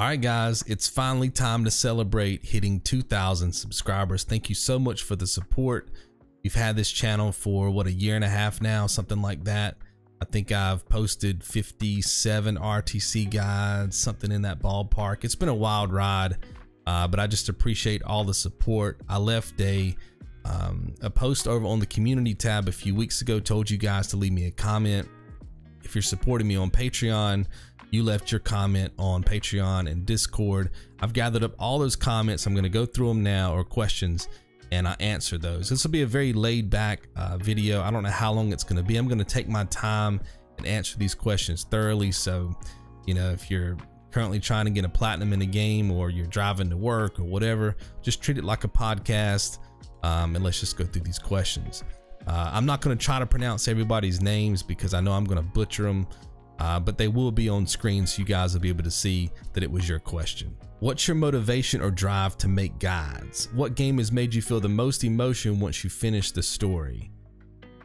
All right, guys, it's finally time to celebrate hitting 2,000 subscribers. Thank you so much for the support. We've had this channel for what a year and a half now, something like that. I think I've posted 57 RTC guides, something in that ballpark. It's been a wild ride, uh, but I just appreciate all the support. I left a um, a post over on the community tab a few weeks ago, told you guys to leave me a comment. If you're supporting me on Patreon, you left your comment on Patreon and Discord. I've gathered up all those comments. I'm going to go through them now or questions and I answer those. This will be a very laid back uh, video. I don't know how long it's going to be. I'm going to take my time and answer these questions thoroughly. So, you know, if you're currently trying to get a platinum in a game or you're driving to work or whatever, just treat it like a podcast um, and let's just go through these questions. Uh, I'm not going to try to pronounce everybody's names because I know I'm going to butcher them uh, but they will be on screen so you guys will be able to see that it was your question. What's your motivation or drive to make guides? What game has made you feel the most emotion once you finish the story?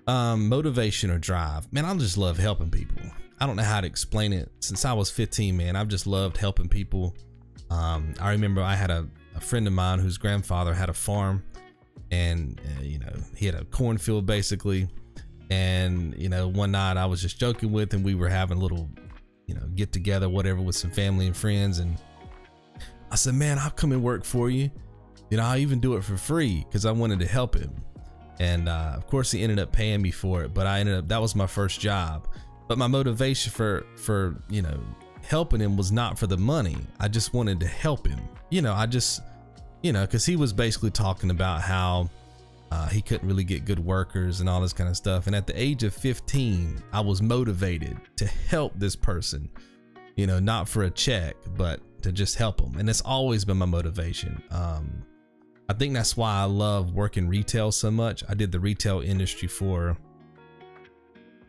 Um, motivation or drive? Man, I just love helping people. I don't know how to explain it. Since I was 15, man, I've just loved helping people. Um, I remember I had a, a, friend of mine whose grandfather had a farm and, uh, you know, he had a cornfield basically and, you know, one night I was just joking with him. We were having a little, you know, get together, whatever, with some family and friends. And I said, man, I'll come and work for you. You know, I'll even do it for free because I wanted to help him. And uh, of course, he ended up paying me for it. But I ended up, that was my first job. But my motivation for, for, you know, helping him was not for the money. I just wanted to help him. You know, I just, you know, because he was basically talking about how, uh, he couldn't really get good workers and all this kind of stuff. And at the age of 15, I was motivated to help this person, you know, not for a check, but to just help them. And it's always been my motivation. Um, I think that's why I love working retail so much. I did the retail industry for,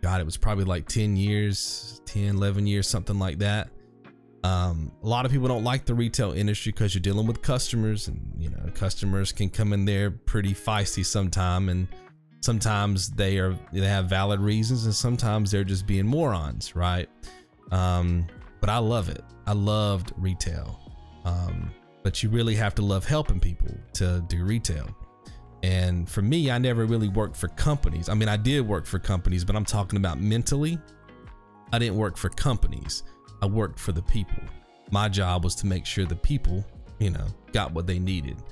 God, it was probably like 10 years, 10, 11 years, something like that. Um, a lot of people don't like the retail industry because you're dealing with customers and you know customers can come in there pretty feisty sometime and sometimes they are they have valid reasons and sometimes they're just being morons right? Um, but I love it. I loved retail. Um, but you really have to love helping people to do retail. And for me I never really worked for companies. I mean I did work for companies but I'm talking about mentally. I didn't work for companies I worked for the people. My job was to make sure the people, you know, got what they needed.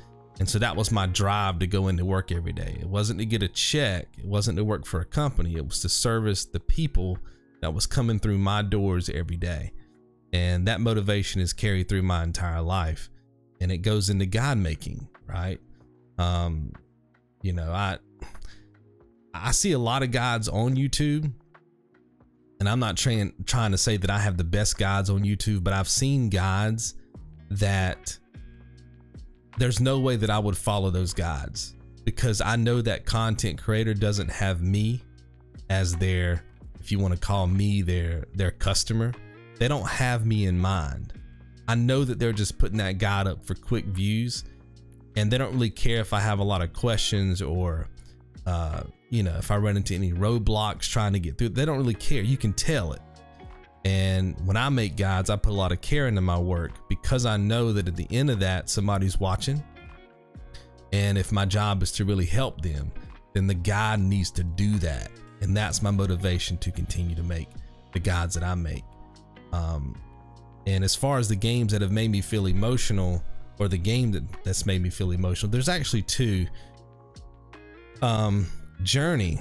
And so that was my drive to go into work every day. It wasn't to get a check. It wasn't to work for a company. It was to service the people that was coming through my doors every day. And that motivation is carried through my entire life. And it goes into God making, right? Um, you know, I I see a lot of guides on YouTube and I'm not trying trying to say that I have the best guides on YouTube, but I've seen guides that there's no way that I would follow those guides because I know that content creator doesn't have me as their if you want to call me their their customer. They don't have me in mind. I know that they're just putting that guide up for quick views and they don't really care if I have a lot of questions or uh, you know, if I run into any roadblocks trying to get through, they don't really care. You can tell it. And when I make guides, I put a lot of care into my work because I know that at the end of that, somebody's watching. And if my job is to really help them, then the guide needs to do that. And that's my motivation to continue to make the guides that I make. Um, and as far as the games that have made me feel emotional, or the game that, that's made me feel emotional, there's actually two. Um, Journey.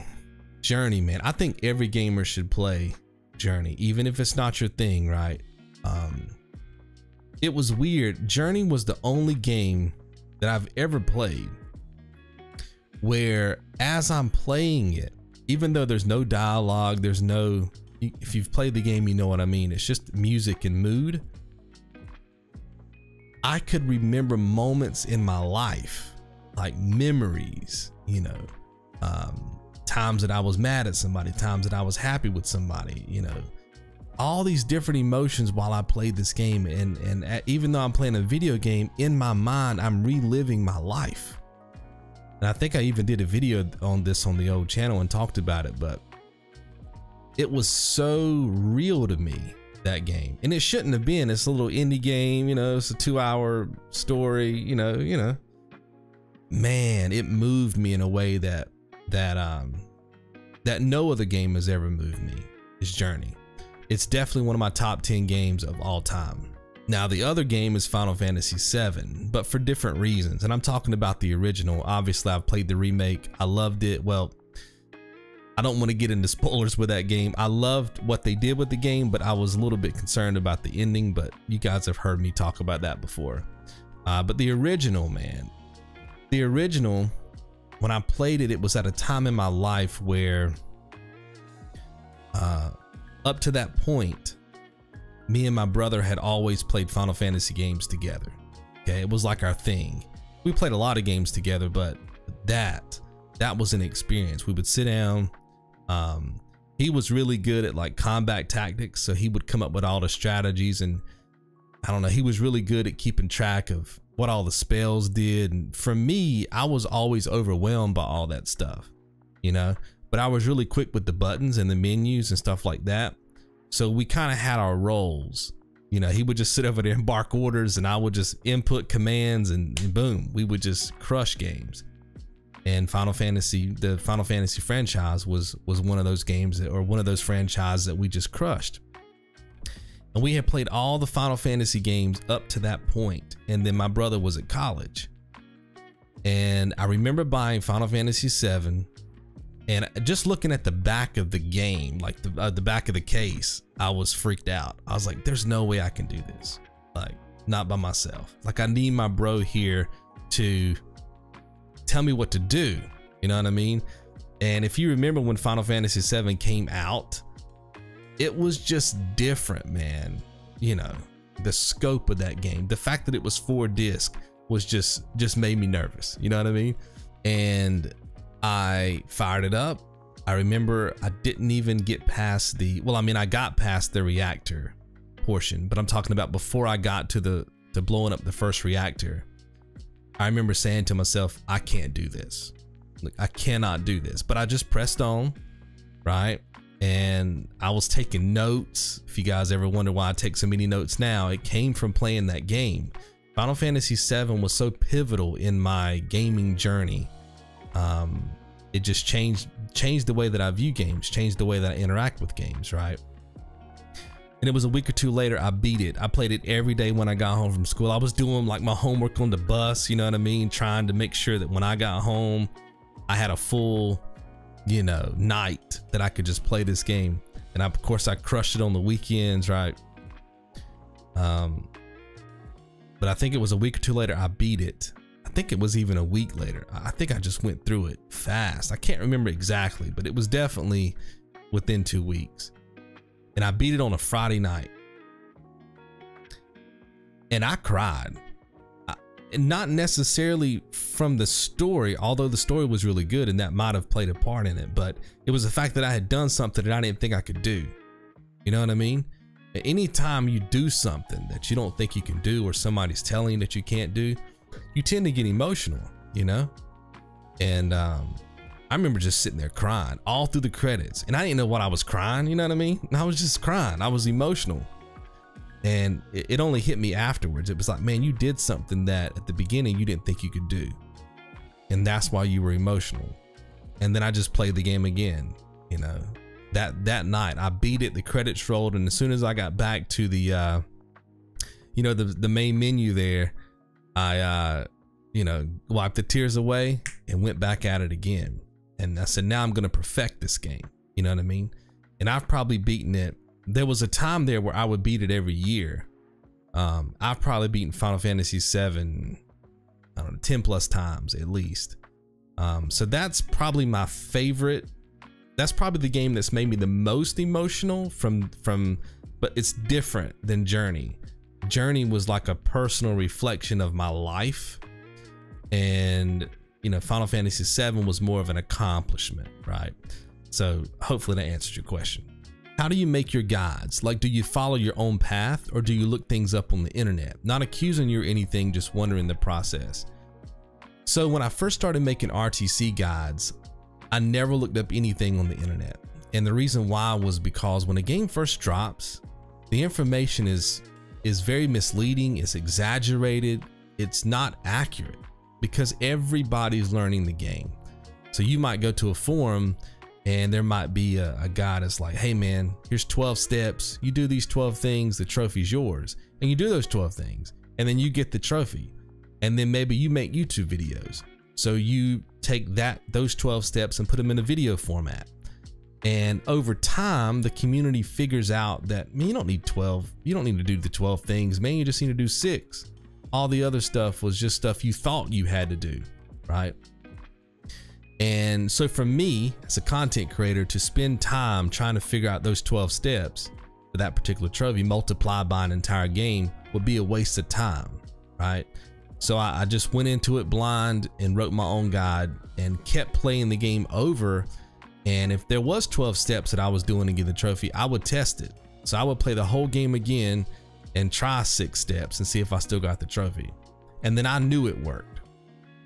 Journey, man. I think every gamer should play Journey, even if it's not your thing, right? Um, it was weird. Journey was the only game that I've ever played where as I'm playing it, even though there's no dialogue, there's no, if you've played the game, you know what I mean. It's just music and mood. I could remember moments in my life, like memories, you know, um, times that I was mad at somebody, times that I was happy with somebody, you know, all these different emotions while I played this game. And, and even though I'm playing a video game in my mind, I'm reliving my life. And I think I even did a video on this on the old channel and talked about it, but it was so real to me that game. And it shouldn't have been. It's a little indie game, you know, it's a two hour story, you know, you know. Man, it moved me in a way that that um that no other game has ever moved me. Is Journey. It's definitely one of my top 10 games of all time. Now, the other game is Final Fantasy VII, but for different reasons. And I'm talking about the original. Obviously, I've played the remake. I loved it. Well, I don't want to get into spoilers with that game. I loved what they did with the game, but I was a little bit concerned about the ending. But you guys have heard me talk about that before. Uh, but the original, man, the original, when I played it, it was at a time in my life where, uh, up to that point, me and my brother had always played Final Fantasy games together. Okay, it was like our thing. We played a lot of games together, but that that was an experience. We would sit down, um, he was really good at like combat tactics, so he would come up with all the strategies and I don't know, he was really good at keeping track of what all the spells did. And for me, I was always overwhelmed by all that stuff, you know, but I was really quick with the buttons and the menus and stuff like that. So we kind of had our roles. You know, he would just sit over there and bark orders and I would just input commands and, and boom, we would just crush games and Final Fantasy, the Final Fantasy franchise was was one of those games that, or one of those franchises that we just crushed. And we had played all the Final Fantasy games up to that point, and then my brother was at college. And I remember buying Final Fantasy VII, and just looking at the back of the game, like the uh, the back of the case, I was freaked out. I was like, "There's no way I can do this, like not by myself. Like I need my bro here to tell me what to do. You know what I mean? And if you remember when Final Fantasy VII came out, it was just different, man. You know, the scope of that game, the fact that it was four disc was just just made me nervous. You know what I mean? And I fired it up. I remember I didn't even get past the well, I mean, I got past the reactor portion, but I'm talking about before I got to the to blowing up the first reactor. I remember saying to myself, I can't do this. Like, I cannot do this. But I just pressed on, right? And I was taking notes. If you guys ever wonder why I take so many notes now, it came from playing that game. Final Fantasy VII was so pivotal in my gaming journey. Um, it just changed changed the way that I view games, changed the way that I interact with games, right? and it was a week or two later i beat it i played it every day when i got home from school i was doing like my homework on the bus you know what i mean trying to make sure that when i got home i had a full you know night that i could just play this game. And I, of course i crushed it on the weekends right? Um but i think it was a week or two later i beat it. I think it was even a week later. I think i just went through it fast. I can't remember exactly but it was definitely within two weeks. And I beat it on a Friday night. And I cried. Not necessarily from the story, although the story was really good and that might have played a part in it, but it was the fact that I had done something that I didn't think I could do. You know what I mean? Anytime you do something that you don't think you can do or somebody's telling you that you can't do, you tend to get emotional, you know? And um, I remember just sitting there crying all through the credits, and I didn't know what I was crying. You know what I mean? I was just crying. I was emotional, and it, it only hit me afterwards. It was like, man, you did something that at the beginning you didn't think you could do, and that's why you were emotional. And then I just played the game again. You know, that that night I beat it. The credits rolled, and as soon as I got back to the, uh, you know, the the main menu there, I uh, you know, wiped the tears away and went back at it again and I said, now I'm going to perfect this game. You know what I mean? And I've probably beaten it. There was a time there where I would beat it every year. Um, I've probably beaten Final Fantasy VII, I don't know, 10 plus times at least. Um, so that's probably my favorite. That's probably the game that's made me the most emotional from, from, but it's different than Journey. Journey was like a personal reflection of my life. And you know, Final Fantasy VII was more of an accomplishment, right? So hopefully that answers your question. How do you make your guides? Like, do you follow your own path or do you look things up on the internet? Not accusing you or anything, just wondering the process. So when I first started making RTC guides, I never looked up anything on the internet. And the reason why was because when a game first drops, the information is is very misleading, it's exaggerated, it's not accurate because everybody's learning the game. So you might go to a forum and there might be a, a, guy that's like, hey man, here's 12 steps. You do these 12 things, the trophy's yours. And you do those 12 things, and then you get the trophy. And then maybe you make YouTube videos. So you take that those 12 steps and put them in a video format. And over time, the community figures out that man, you don't need 12. You don't need to do the 12 things, man. You just need to do six. All the other stuff was just stuff you thought you had to do, right? And so for me, as a content creator, to spend time trying to figure out those 12 steps for that particular trophy multiplied by an entire game would be a waste of time, right? So I, I just went into it blind and wrote my own guide and kept playing the game over. And if there was 12 steps that I was doing to get the trophy, I would test it. So I would play the whole game again and try six steps and see if I still got the trophy. And then I knew it worked.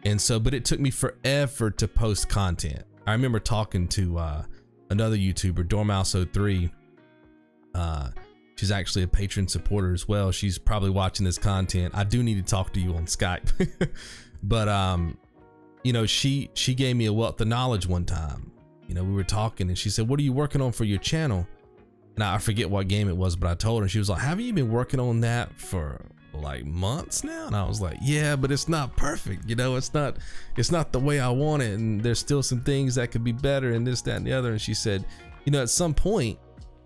And so, but it took me forever to post content. I remember talking to uh, another YouTuber, Dormouse03. Uh, she's actually a Patreon supporter as well. She's probably watching this content. I do need to talk to you on Skype. but um, you know, she she gave me a wealth of knowledge one time. You know, we were talking and she said, "What are you working on for your channel?" And I forget what game it was, but I told her. She was like, "Haven't you been working on that for like months now? And i was like yeah but it's not perfect you know? It's not it's not the way i want it and there's still some things that could be better and this that and the other and she said you know at some point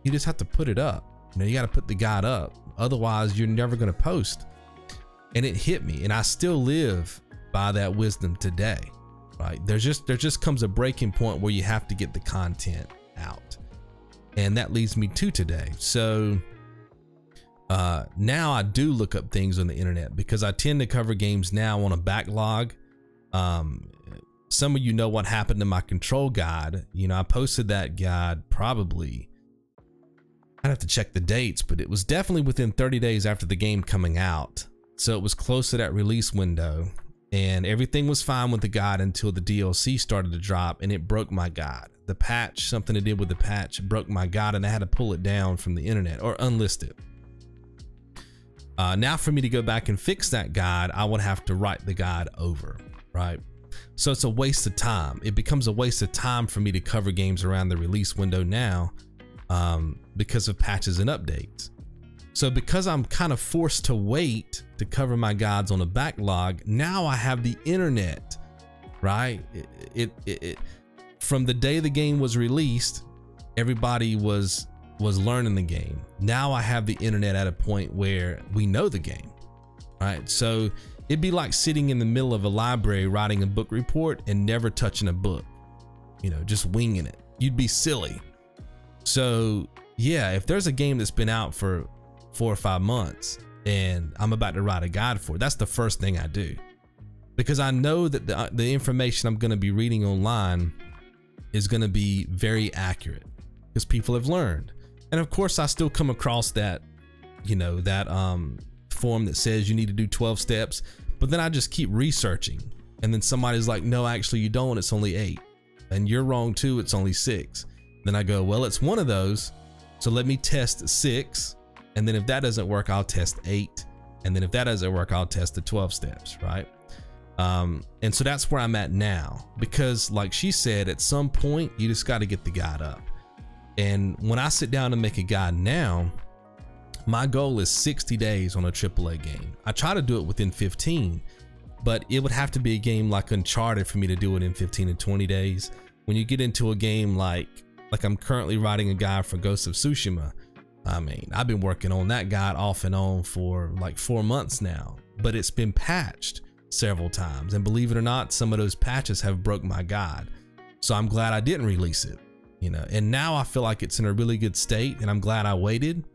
you just have to put it up. You know you got to put the guide up otherwise you're never going to post. And it hit me and i still live by that wisdom today right? There's just there just comes a breaking point where you have to get the content out and that leads me to today. So uh, now I do look up things on the internet because I tend to cover games now on a backlog. Um, some of you know what happened to my control guide. You know, I posted that guide probably, I'd have to check the dates, but it was definitely within 30 days after the game coming out. So it was close to that release window and everything was fine with the guide until the DLC started to drop and it broke my guide. The patch, something it did with the patch broke my guide and I had to pull it down from the internet or unlist it. Uh, now for me to go back and fix that guide, I would have to write the guide over, right? So it's a waste of time. It becomes a waste of time for me to cover games around the release window now um, because of patches and updates. So because I'm kind of forced to wait to cover my guides on a backlog, now I have the internet, right? It, it, it, it from the day the game was released, everybody was was learning the game. Now I have the internet at a point where we know the game, right? So it'd be like sitting in the middle of a library writing a book report and never touching a book, you know, just winging it. You'd be silly. So yeah, if there's a game that's been out for four or five months and I'm about to write a guide for it, that's the first thing I do because I know that the, uh, the information I'm going to be reading online is going to be very accurate because people have learned. And of course, I still come across that, you know, that um, form that says you need to do 12 steps, but then I just keep researching. And then somebody's like, no, actually, you don't. It's only eight. And you're wrong too. It's only six. Then I go, well, it's one of those. So let me test six. And then if that doesn't work, I'll test eight. And then if that doesn't work, I'll test the 12 steps, right? Um, and so that's where I'm at now. Because, like she said, at some point, you just got to get the guide up. And when I sit down to make a guide now, my goal is 60 days on a AAA game. I try to do it within 15, but it would have to be a game like Uncharted for me to do it in 15 and 20 days. When you get into a game like like I'm currently writing a guide for Ghost of Tsushima, I mean, I've been working on that guide off and on for like four months now, but it's been patched several times. And believe it or not, some of those patches have broke my guide. So I'm glad I didn't release it you know and now i feel like it's in a really good state and i'm glad i waited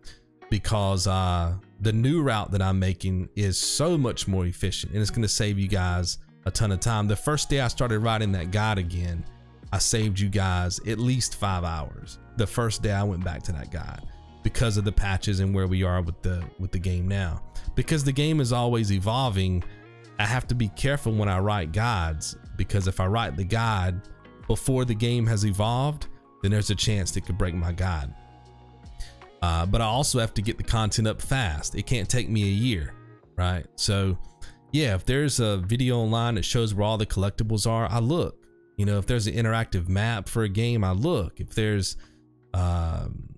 because uh the new route that i'm making is so much more efficient and it's going to save you guys a ton of time. The first day i started writing that guide again i saved you guys at least five hours. The first day i went back to that guide because of the patches and where we are with the with the game now. Because the game is always evolving i have to be careful when i write guides because if i write the guide before the game has evolved then there's a chance it could break my guide. Uh, but I also have to get the content up fast. It can't take me a year, right? So, yeah, if there's a video online that shows where all the collectibles are, I look. You know, if there's an interactive map for a game, I look. If there's, um,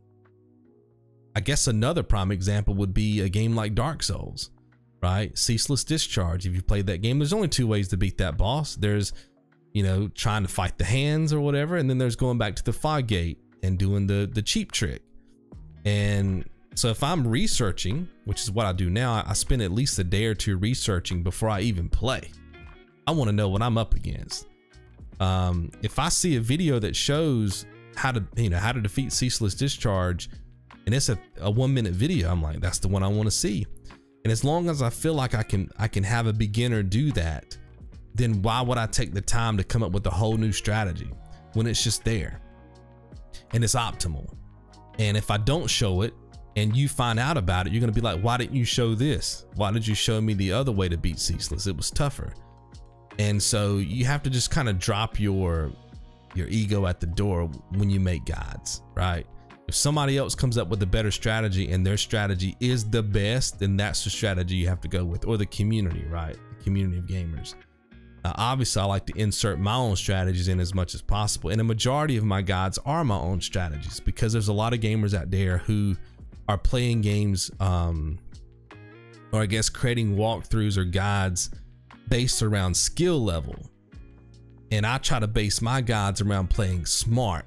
I guess another prime example would be a game like Dark Souls, right? Ceaseless Discharge. If you played that game, there's only two ways to beat that boss. There's, you know, trying to fight the hands or whatever, and then there's going back to the fog gate and doing the the cheap trick. And so if I'm researching, which is what I do now, I spend at least a day or two researching before I even play. I want to know what I'm up against. Um, if I see a video that shows how to, you know, how to defeat ceaseless discharge, and it's a, a one minute video, I'm like, that's the one I want to see. And as long as I feel like I can, I can have a beginner do that, then why would I take the time to come up with a whole new strategy when it's just there and it's optimal? And if I don't show it and you find out about it, you're going to be like, why didn't you show this? Why did you show me the other way to beat Ceaseless? It was tougher. And so you have to just kind of drop your your ego at the door when you make guides, right? If somebody else comes up with a better strategy and their strategy is the best, then that's the strategy you have to go with, or the community, right? The community of gamers. Uh, obviously, I like to insert my own strategies in as much as possible. And a majority of my guides are my own strategies because there's a lot of gamers out there who are playing games, um, or I guess creating walkthroughs or guides based around skill level. And I try to base my guides around playing smart,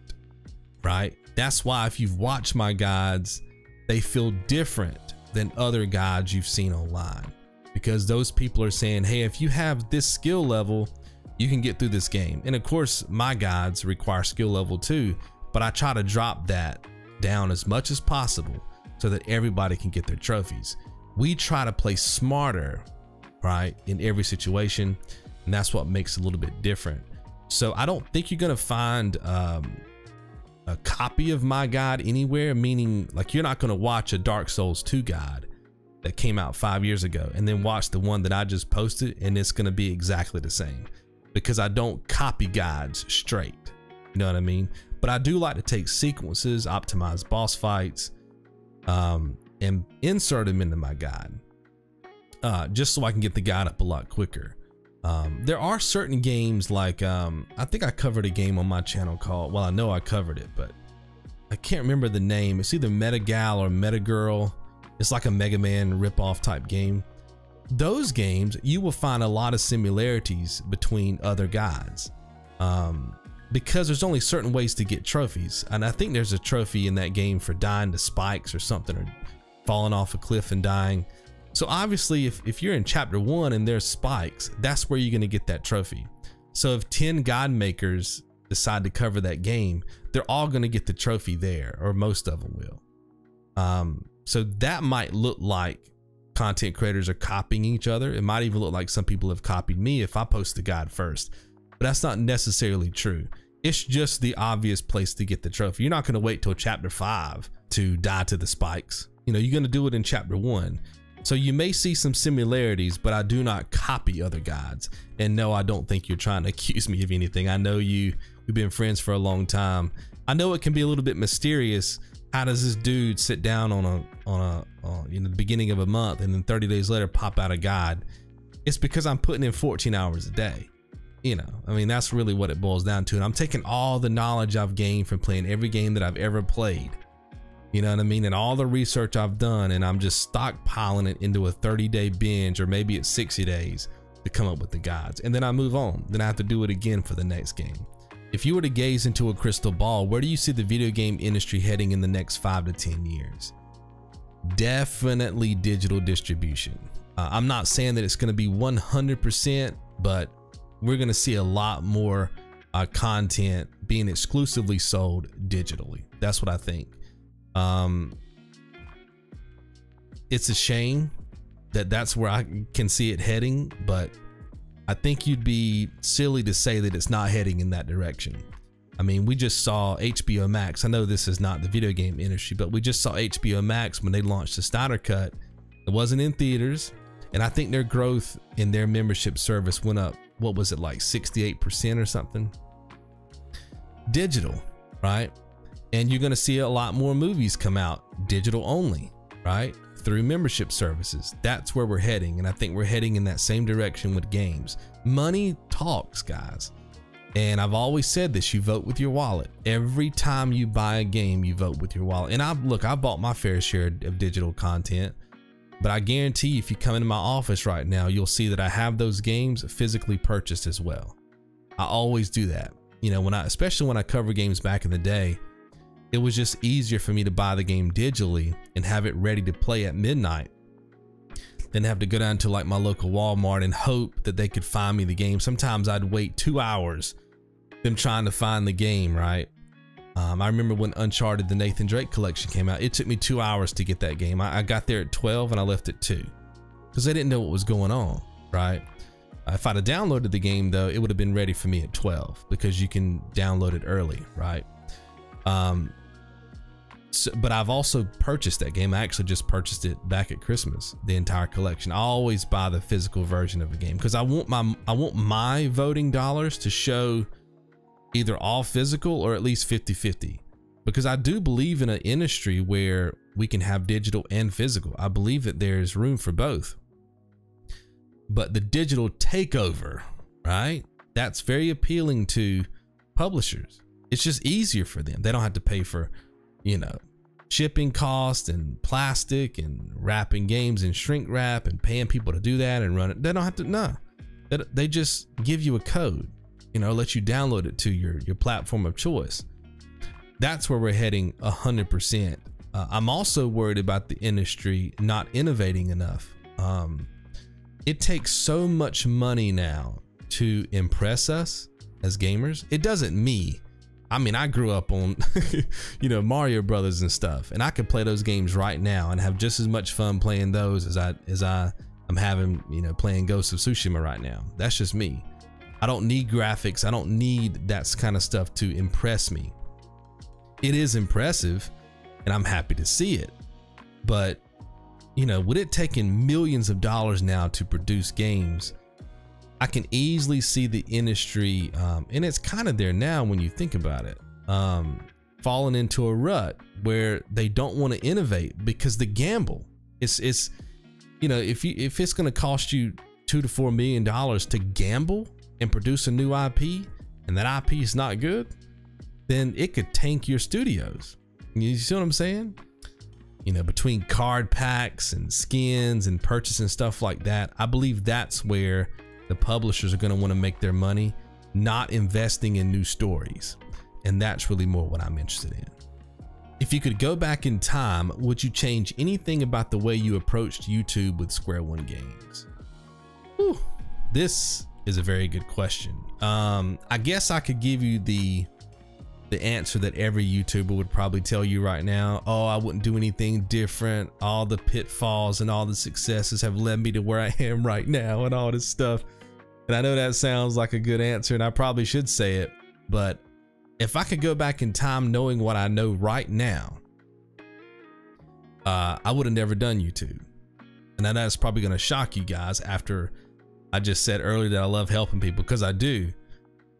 right? That's why if you've watched my guides, they feel different than other guides you've seen online because those people are saying, hey, if you have this skill level, you can get through this game. And of course, my guides require skill level too, but I try to drop that down as much as possible so that everybody can get their trophies. We try to play smarter, right, in every situation, and that's what makes it a little bit different. So I don't think you're gonna find um, a copy of my guide anywhere, meaning like you're not gonna watch a Dark Souls 2 guide that came out five years ago and then watch the one that I just posted and it's going to be exactly the same because I don't copy guides straight. You know what I mean? But I do like to take sequences, optimize boss fights, um, and insert them into my guide uh, just so I can get the guide up a lot quicker. Um, there are certain games like, um, I think I covered a game on my channel called, well, I know I covered it, but I can't remember the name. It's either Metagal or Metagirl it's like a Mega Man ripoff type game. Those games, you will find a lot of similarities between other guides. Um, because there's only certain ways to get trophies. And I think there's a trophy in that game for dying to spikes or something or falling off a cliff and dying. So obviously if, if you're in chapter one and there's spikes, that's where you're gonna get that trophy. So if 10 guide makers decide to cover that game, they're all gonna get the trophy there or most of them will. Um, so that might look like content creators are copying each other. It might even look like some people have copied me if I post the guide first, but that's not necessarily true. It's just the obvious place to get the trophy. You're not going to wait till chapter five to die to the spikes. You know, you're going to do it in chapter one. So you may see some similarities, but I do not copy other guides. And no, I don't think you're trying to accuse me of anything. I know you, we've been friends for a long time. I know it can be a little bit mysterious how does this dude sit down on a on a uh, in the beginning of a month and then 30 days later pop out a guide it's because i'm putting in 14 hours a day you know? I mean that's really what it boils down to. And i'm taking all the knowledge i've gained from playing every game that i've ever played you know what i mean? And all the research i've done and i'm just stockpiling it into a 30 day binge or maybe it's 60 days to come up with the guides and then i move on. Then i have to do it again for the next game if you were to gaze into a crystal ball, where do you see the video game industry heading in the next five to 10 years? Definitely digital distribution. Uh, I'm not saying that it's going to be 100%, but we're going to see a lot more uh, content being exclusively sold digitally. That's what I think. Um, it's a shame that that's where I can see it heading, but I think you'd be silly to say that it's not heading in that direction. I mean, we just saw HBO Max. I know this is not the video game industry, but we just saw HBO Max when they launched the Snyder Cut. It wasn't in theaters, and I think their growth in their membership service went up. What was it like 68% or something? Digital, right? And you're going to see a lot more movies come out digital only, right? Through membership services. That's where we're heading. And I think we're heading in that same direction with games. Money talks, guys. And I've always said this you vote with your wallet. Every time you buy a game, you vote with your wallet. And I look, I bought my fair share of digital content, but I guarantee if you come into my office right now, you'll see that I have those games physically purchased as well. I always do that. You know, when I, especially when I cover games back in the day, it was just easier for me to buy the game digitally and have it ready to play at midnight than have to go down to like my local Walmart and hope that they could find me the game. Sometimes I'd wait two hours them trying to find the game, right? Um, I remember when Uncharted, the Nathan Drake collection came out, it took me two hours to get that game. I, I got there at 12 and I left at 2 because they didn't know what was going on, right? If I'd have downloaded the game though, it would have been ready for me at 12 because you can download it early, right? Um, so, but I've also purchased that game. I actually just purchased it back at Christmas, the entire collection. I always buy the physical version of a game because I want my I want my voting dollars to show either all physical or at least 50-50 because I do believe in an industry where we can have digital and physical. I believe that there's room for both. But the digital takeover, right? That's very appealing to publishers. It's just easier for them. They don't have to pay for, you know, shipping costs and plastic and wrapping games in shrink wrap and paying people to do that and run it. They don't have to, no. They just give you a code you know, let you download it to your, your platform of choice. That's where we're heading 100%. Uh, I'm also worried about the industry not innovating enough. Um, it takes so much money now to impress us as gamers. It doesn't me. I mean, I grew up on, you know, Mario Brothers and stuff, and I could play those games right now and have just as much fun playing those as I as I am having, you know, playing Ghost of Tsushima right now. That's just me. I don't need graphics. I don't need that kind of stuff to impress me. It is impressive and I'm happy to see it. But, you know, with it taking millions of dollars now to produce games, I can easily see the industry, um, and it's kind of there now when you think about it, um, falling into a rut where they don't want to innovate because the gamble. It's it's you know if you if it's going to cost you two to four million dollars to gamble and produce a new IP and that IP is not good, then it could tank your studios. You see what I'm saying? You know, between card packs and skins and purchasing stuff like that, I believe that's where the publishers are going to want to make their money, not investing in new stories. And that's really more what I'm interested in. If you could go back in time, would you change anything about the way you approached YouTube with Square One Games? Whew, this is a very good question. Um, I guess I could give you the the answer that every YouTuber would probably tell you right now. Oh, I wouldn't do anything different. All the pitfalls and all the successes have led me to where I am right now and all this stuff. And I know that sounds like a good answer and I probably should say it, but if I could go back in time knowing what I know right now, uh, I would have never done YouTube. And that's probably going to shock you guys after I just said earlier that I love helping people because I do.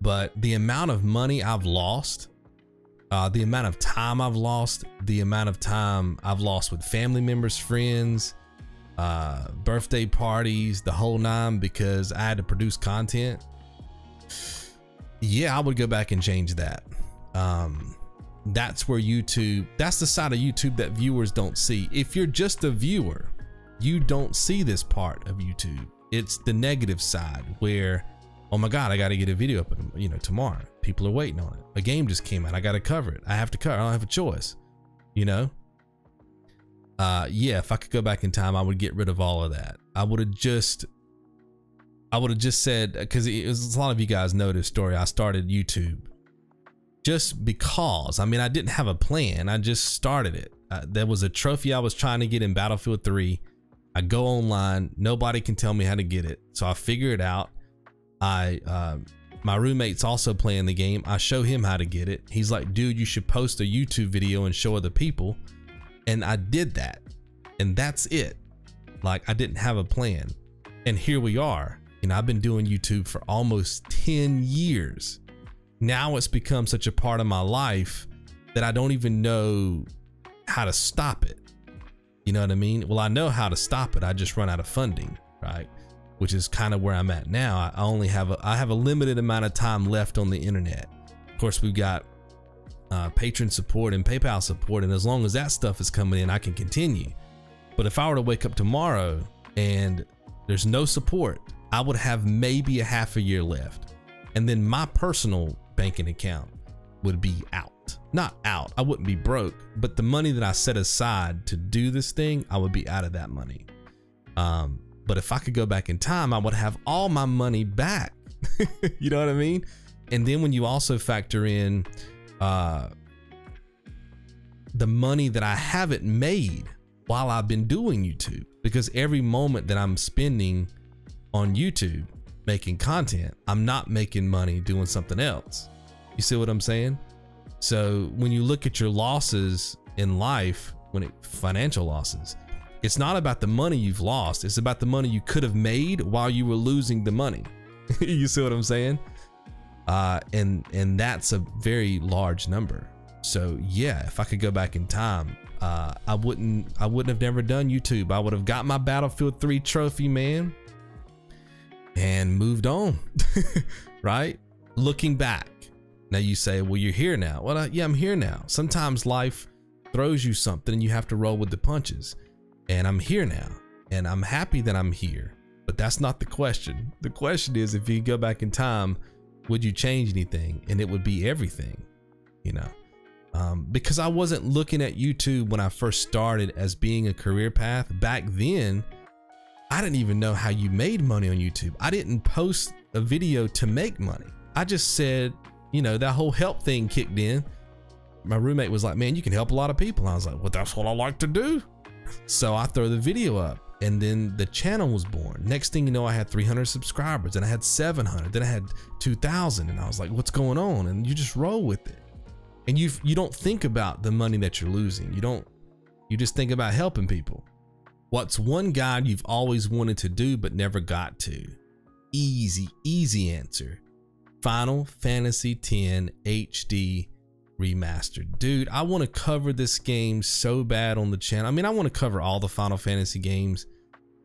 But the amount of money I've lost, uh, the amount of time I've lost, the amount of time I've lost with family members, friends, uh, birthday parties, the whole nine because I had to produce content. Yeah, I would go back and change that. Um, that's where YouTube, that's the side of YouTube that viewers don't see. If you're just a viewer, you don't see this part of YouTube. It's the negative side where oh my god i gotta get a video up you know tomorrow. People are waiting on it. A game just came out. I gotta cover it. I have to cover i don't have a choice you know uh yeah if i could go back in time i would get rid of all of that i would have just i would have just said because a lot of you guys know this story i started youtube just because i mean i didn't have a plan i just started it uh, there was a trophy i was trying to get in battlefield 3 I go online, nobody can tell me how to get it. So I figure it out. I uh, my roommate's also playing the game. I show him how to get it. He's like, dude, you should post a YouTube video and show other people. And I did that. And that's it. Like I didn't have a plan. And here we are. You know, I've been doing YouTube for almost 10 years. Now it's become such a part of my life that I don't even know how to stop it. You know what I mean? Well, I know how to stop it. I just run out of funding, right? Which is kind of where I'm at now. I only have a I have a limited amount of time left on the internet. Of course, we've got uh, Patreon support and PayPal support, and as long as that stuff is coming in, I can continue. But if I were to wake up tomorrow and there's no support, I would have maybe a half a year left, and then my personal banking account would be out not out. I wouldn't be broke, but the money that I set aside to do this thing, I would be out of that money. Um, but if I could go back in time, I would have all my money back. you know what I mean? And then when you also factor in uh, the money that I haven't made while I've been doing YouTube, because every moment that I'm spending on YouTube making content, I'm not making money doing something else. You see what I'm saying? So when you look at your losses in life, when it financial losses, it's not about the money you've lost. It's about the money you could have made while you were losing the money. you see what I'm saying? Uh, and and that's a very large number. So yeah, if I could go back in time, uh, I wouldn't I wouldn't have never done YouTube. I would have got my Battlefield 3 trophy, man, and moved on. right? Looking back, now you say, well, you're here now. Well, yeah, I'm here now. Sometimes life throws you something and you have to roll with the punches. And I'm here now. And I'm happy that I'm here. But that's not the question. The question is if you go back in time, would you change anything? And it would be everything, you know. Um, because I wasn't looking at YouTube when I first started as being a career path. Back then, I didn't even know how you made money on YouTube. I didn't post a video to make money. I just said, you know, that whole help thing kicked in. My roommate was like, man, you can help a lot of people. I was like, well, that's what I like to do. So I throw the video up and then the channel was born. Next thing you know, I had 300 subscribers and I had 700, then I had 2000 and I was like, what's going on? And you just roll with it. And you you don't think about the money that you're losing. You don't you just think about helping people. What's one guide you've always wanted to do but never got to? Easy, easy answer. Final Fantasy X HD remastered. Dude, I want to cover this game so bad on the channel. I mean, I want to cover all the Final Fantasy games.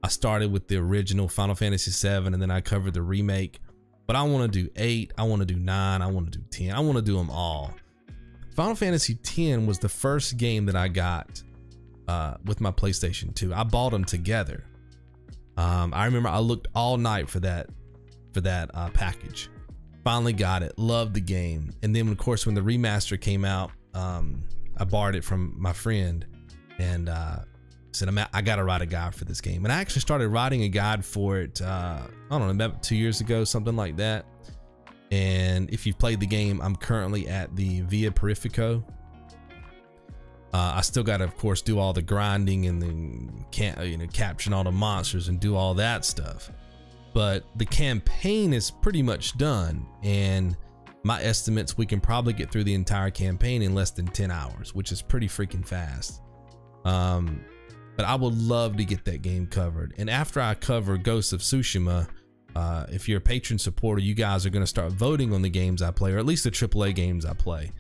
I started with the original Final Fantasy 7 and then I covered the remake. But I want to do 8, I want to do 9, I want to do 10. I want to do them all. Final Fantasy X was the first game that I got uh, with my PlayStation 2. I bought them together. Um, I remember I looked all night for that for that uh, package finally got it loved the game and then of course when the remaster came out um, i borrowed it from my friend and uh, said I'm, i gotta write a guide for this game. And i actually started writing a guide for it uh, i don't know about two years ago something like that. And if you've played the game i'm currently at the via Purifico. uh, I still got to, of course, do all the grinding and then can't, you know, capturing all the monsters and do all that stuff. But the campaign is pretty much done and my estimates we can probably get through the entire campaign in less than 10 hours which is pretty freaking fast. Um, but i would love to get that game covered and after i cover ghosts of tsushima uh, if you're a Patreon supporter you guys are going to start voting on the games i play or at least the aaa games i play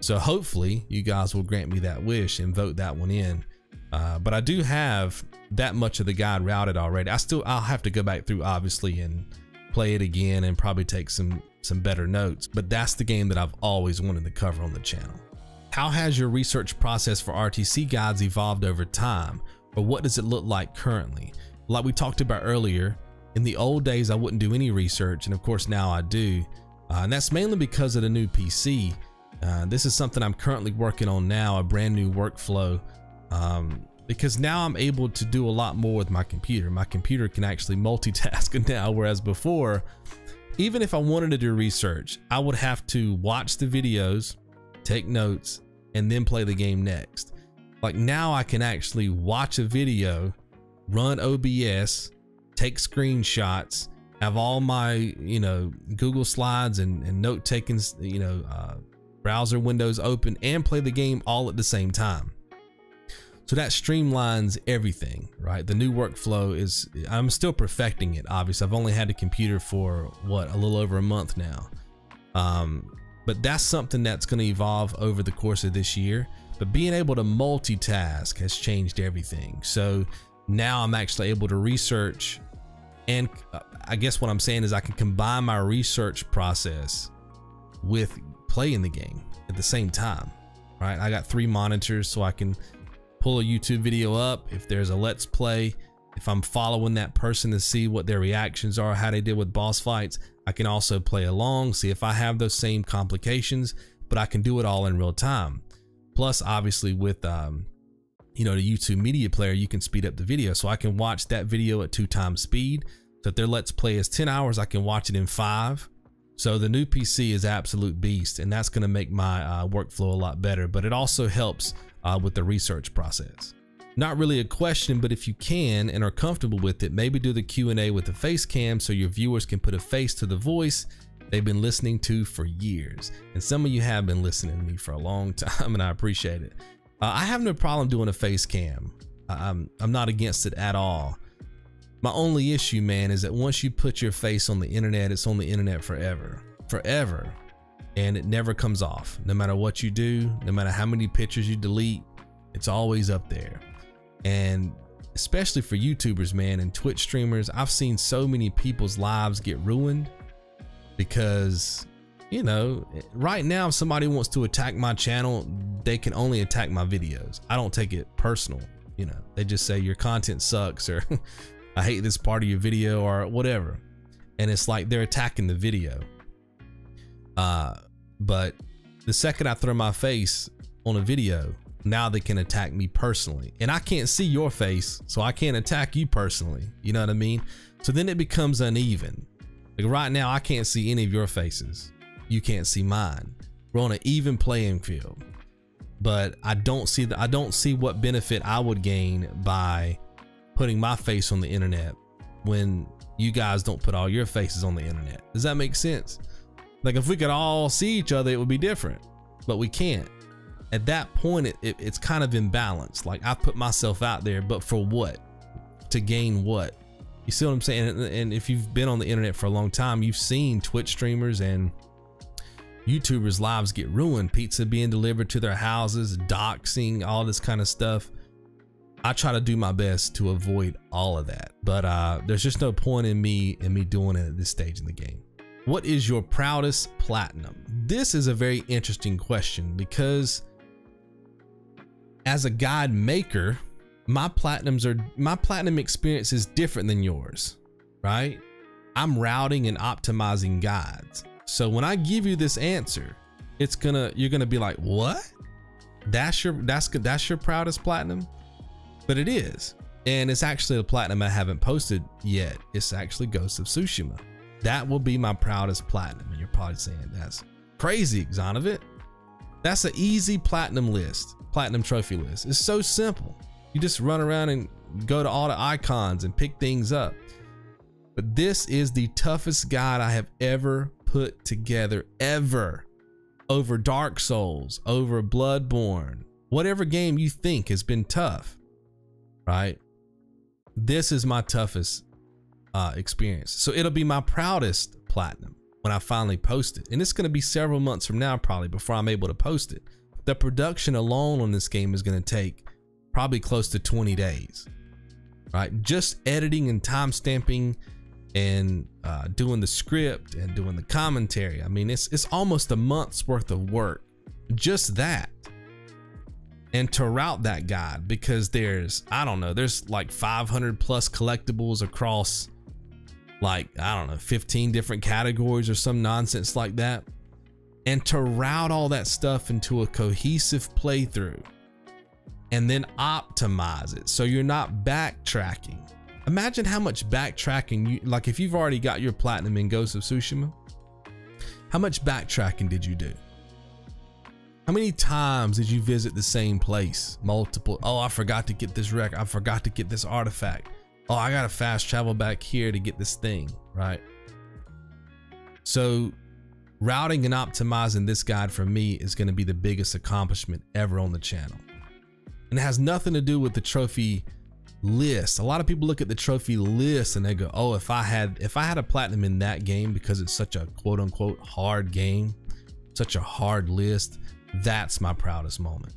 so hopefully you guys will grant me that wish and vote that one in uh, but I do have that much of the guide routed already. I still I'll have to go back through obviously and play it again and probably take some some better notes. But that's the game that I've always wanted to cover on the channel. How has your research process for RTC guides evolved over time? Or what does it look like currently? Like we talked about earlier, in the old days I wouldn't do any research and of course now I do. Uh, and that's mainly because of the new PC. Uh, this is something I'm currently working on now, a brand new workflow um, because now I'm able to do a lot more with my computer. My computer can actually multitask now, whereas before, even if I wanted to do research, I would have to watch the videos, take notes, and then play the game next. Like now I can actually watch a video, run OBS, take screenshots, have all my, you know, Google Slides and, and note taking, you know, uh, browser windows open and play the game all at the same time. So that streamlines everything, right? The new workflow is, I'm still perfecting it, obviously. I've only had the computer for what, a little over a month now. Um, but that's something that's going to evolve over the course of this year. But being able to multitask has changed everything. So now I'm actually able to research and uh, I guess what I'm saying is I can combine my research process with playing the game at the same time, right? I got three monitors so I can pull a YouTube video up if there's a let's play. If I'm following that person to see what their reactions are, how they deal with boss fights, I can also play along, see if I have those same complications, but I can do it all in real time. Plus, obviously, with um, you know the YouTube Media Player, you can speed up the video, so I can watch that video at two times speed. So if their Let's Play is 10 hours, I can watch it in five. So the new PC is absolute beast, and that's going to make my uh, workflow a lot better. But it also helps uh, with the research process. Not really a question, but if you can and are comfortable with it, maybe do the Q&A with the face cam so your viewers can put a face to the voice they've been listening to for years. And some of you have been listening to me for a long time, and I appreciate it. Uh, I have no problem doing a face cam. I'm, I'm not against it at all. My only issue, man, is that once you put your face on the internet, it's on the internet forever. Forever. And it never comes off. No matter what you do, no matter how many pictures you delete, it's always up there. And especially for YouTubers, man, and Twitch streamers, I've seen so many people's lives get ruined because, you know, right now, if somebody wants to attack my channel, they can only attack my videos. I don't take it personal. You know, they just say your content sucks or I hate this part of your video or whatever. And it's like they're attacking the video. Uh, but the second I throw my face on a video, now they can attack me personally. And I can't see your face, so I can't attack you personally. You know what I mean? So then it becomes uneven. Like right now, I can't see any of your faces. You can't see mine. We're on an even playing field. But I don't see the I don't see what benefit I would gain by putting my face on the internet when you guys don't put all your faces on the internet. Does that make sense? Like if we could all see each other, it would be different, but we can't. At that point, it, it, it's kind of imbalanced. Like I put myself out there, but for what? To gain what? You see what I'm saying? And, and if you've been on the internet for a long time, you've seen Twitch streamers and YouTubers' lives get ruined. Pizza being delivered to their houses, doxing, all this kind of stuff. I try to do my best to avoid all of that, but uh, there's just no point in me in me doing it at this stage in the game. What is your proudest platinum? This is a very interesting question because as a guide maker, my platinums are my platinum experience is different than yours, right? I'm routing and optimizing guides. So when I give you this answer, it's gonna you're gonna be like, what? That's your that's that's your proudest platinum? but it is. And it's actually a platinum I haven't posted yet. It's actually Ghost of Tsushima. That will be my proudest platinum. And you're probably saying that's crazy, Xonovit. That's an easy platinum list, platinum trophy list. It's so simple. You just run around and go to all the icons and pick things up. But this is the toughest guide I have ever put together, ever. Over Dark Souls, over Bloodborne, whatever game you think has been tough right? This is my toughest uh, experience. So it'll be my proudest platinum when I finally post it. And it's going to be several months from now, probably before I'm able to post it. The production alone on this game is going to take probably close to 20 days, right? Just editing and time stamping and uh, doing the script and doing the commentary. I mean, it's, it's almost a month's worth of work. Just that and to route that guide because there's I don't know there's like 500 plus collectibles across like I don't know 15 different categories or some nonsense like that and to route all that stuff into a cohesive playthrough and then optimize it so you're not backtracking imagine how much backtracking you like if you've already got your platinum in Ghost of Tsushima how much backtracking did you do how many times did you visit the same place? Multiple. Oh, I forgot to get this wreck. I forgot to get this artifact. Oh, I got to fast travel back here to get this thing, right? So routing and optimizing this guide for me is going to be the biggest accomplishment ever on the channel. And it has nothing to do with the trophy list. A lot of people look at the trophy list and they go, "Oh, if I had if I had a platinum in that game because it's such a quote unquote hard game, such a hard list. That's my proudest moment.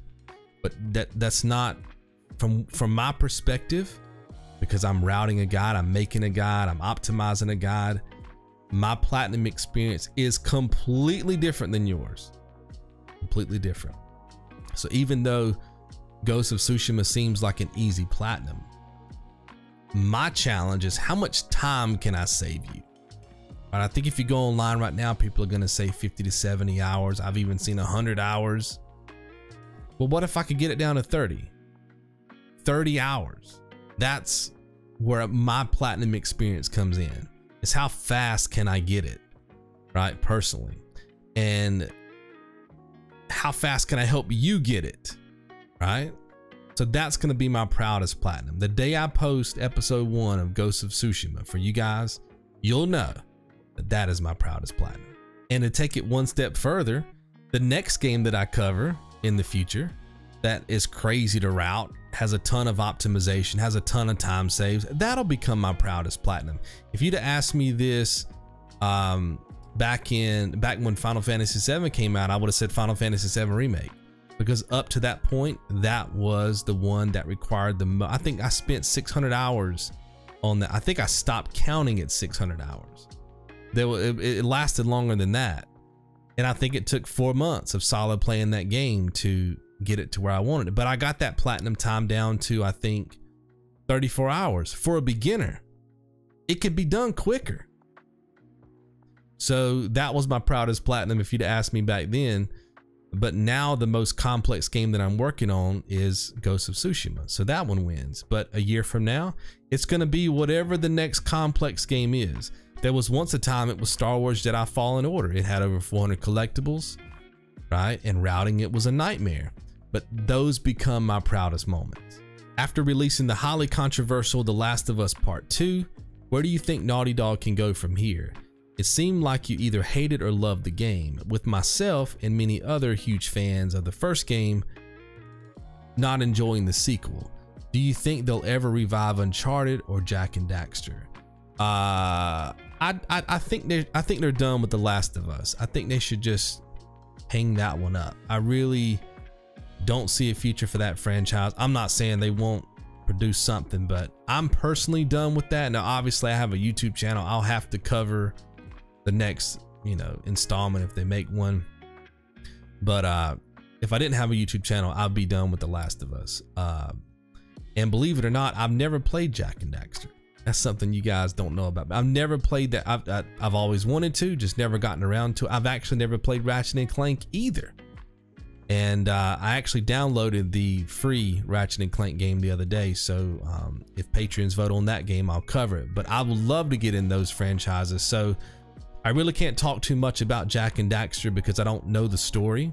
But that that's not from from my perspective because I'm routing a guide, I'm making a guide, I'm optimizing a guide. My platinum experience is completely different than yours. Completely different. So even though Ghost of Tsushima seems like an easy platinum, my challenge is how much time can I save you? But I think if you go online right now, people are going to say 50 to 70 hours. I've even seen 100 hours. But what if I could get it down to 30? 30 hours. That's where my platinum experience comes in. Is how fast can I get it, right? Personally. And how fast can I help you get it, right? So that's going to be my proudest platinum. The day I post episode one of Ghost of Tsushima for you guys, you'll know that that is my proudest platinum. And to take it one step further, the next game that I cover in the future that is crazy to route, has a ton of optimization, has a ton of time saves, that'll become my proudest platinum. If you'd have asked me this um, back in back when Final Fantasy VII came out, I would have said Final Fantasy VII Remake because up to that point, that was the one that required the I think I spent 600 hours on that. I think I stopped counting at 600 hours. There it, it lasted longer than that. And I think it took four months of solid playing that game to get it to where I wanted it. But I got that platinum time down to, I think, 34 hours for a beginner. It could be done quicker. So that was my proudest platinum if you'd asked me back then. But now the most complex game that I'm working on is Ghost of Tsushima. So that one wins. But a year from now, it's going to be whatever the next complex game is. There was once a time it was Star Wars Jedi Fallen Order. It had over 400 collectibles, right? And routing it was a nightmare. But those become my proudest moments. After releasing the highly controversial The Last of Us Part 2, where do you think Naughty Dog can go from here? It seemed like you either hated or loved the game, with myself and many other huge fans of the first game not enjoying the sequel. Do you think they'll ever revive Uncharted or Jak and Daxter? Uh, I, I I think they I think they're done with The Last of Us. I think they should just hang that one up. I really don't see a future for that franchise. I'm not saying they won't produce something, but I'm personally done with that. Now, obviously, I have a YouTube channel. I'll have to cover the next, you know, installment if they make one. But uh, if I didn't have a YouTube channel, I'd be done with The Last of Us. Uh, and believe it or not, I've never played Jak and Daxter. That's something you guys don't know about. I've never played that. I've, I, have i have always wanted to, just never gotten around to. I've actually never played Ratchet and Clank either. And uh, I actually downloaded the free Ratchet and Clank game the other day. So um, if patrons vote on that game, I'll cover it. But I would love to get in those franchises. So I really can't talk too much about Jak and Daxter because I don't know the story.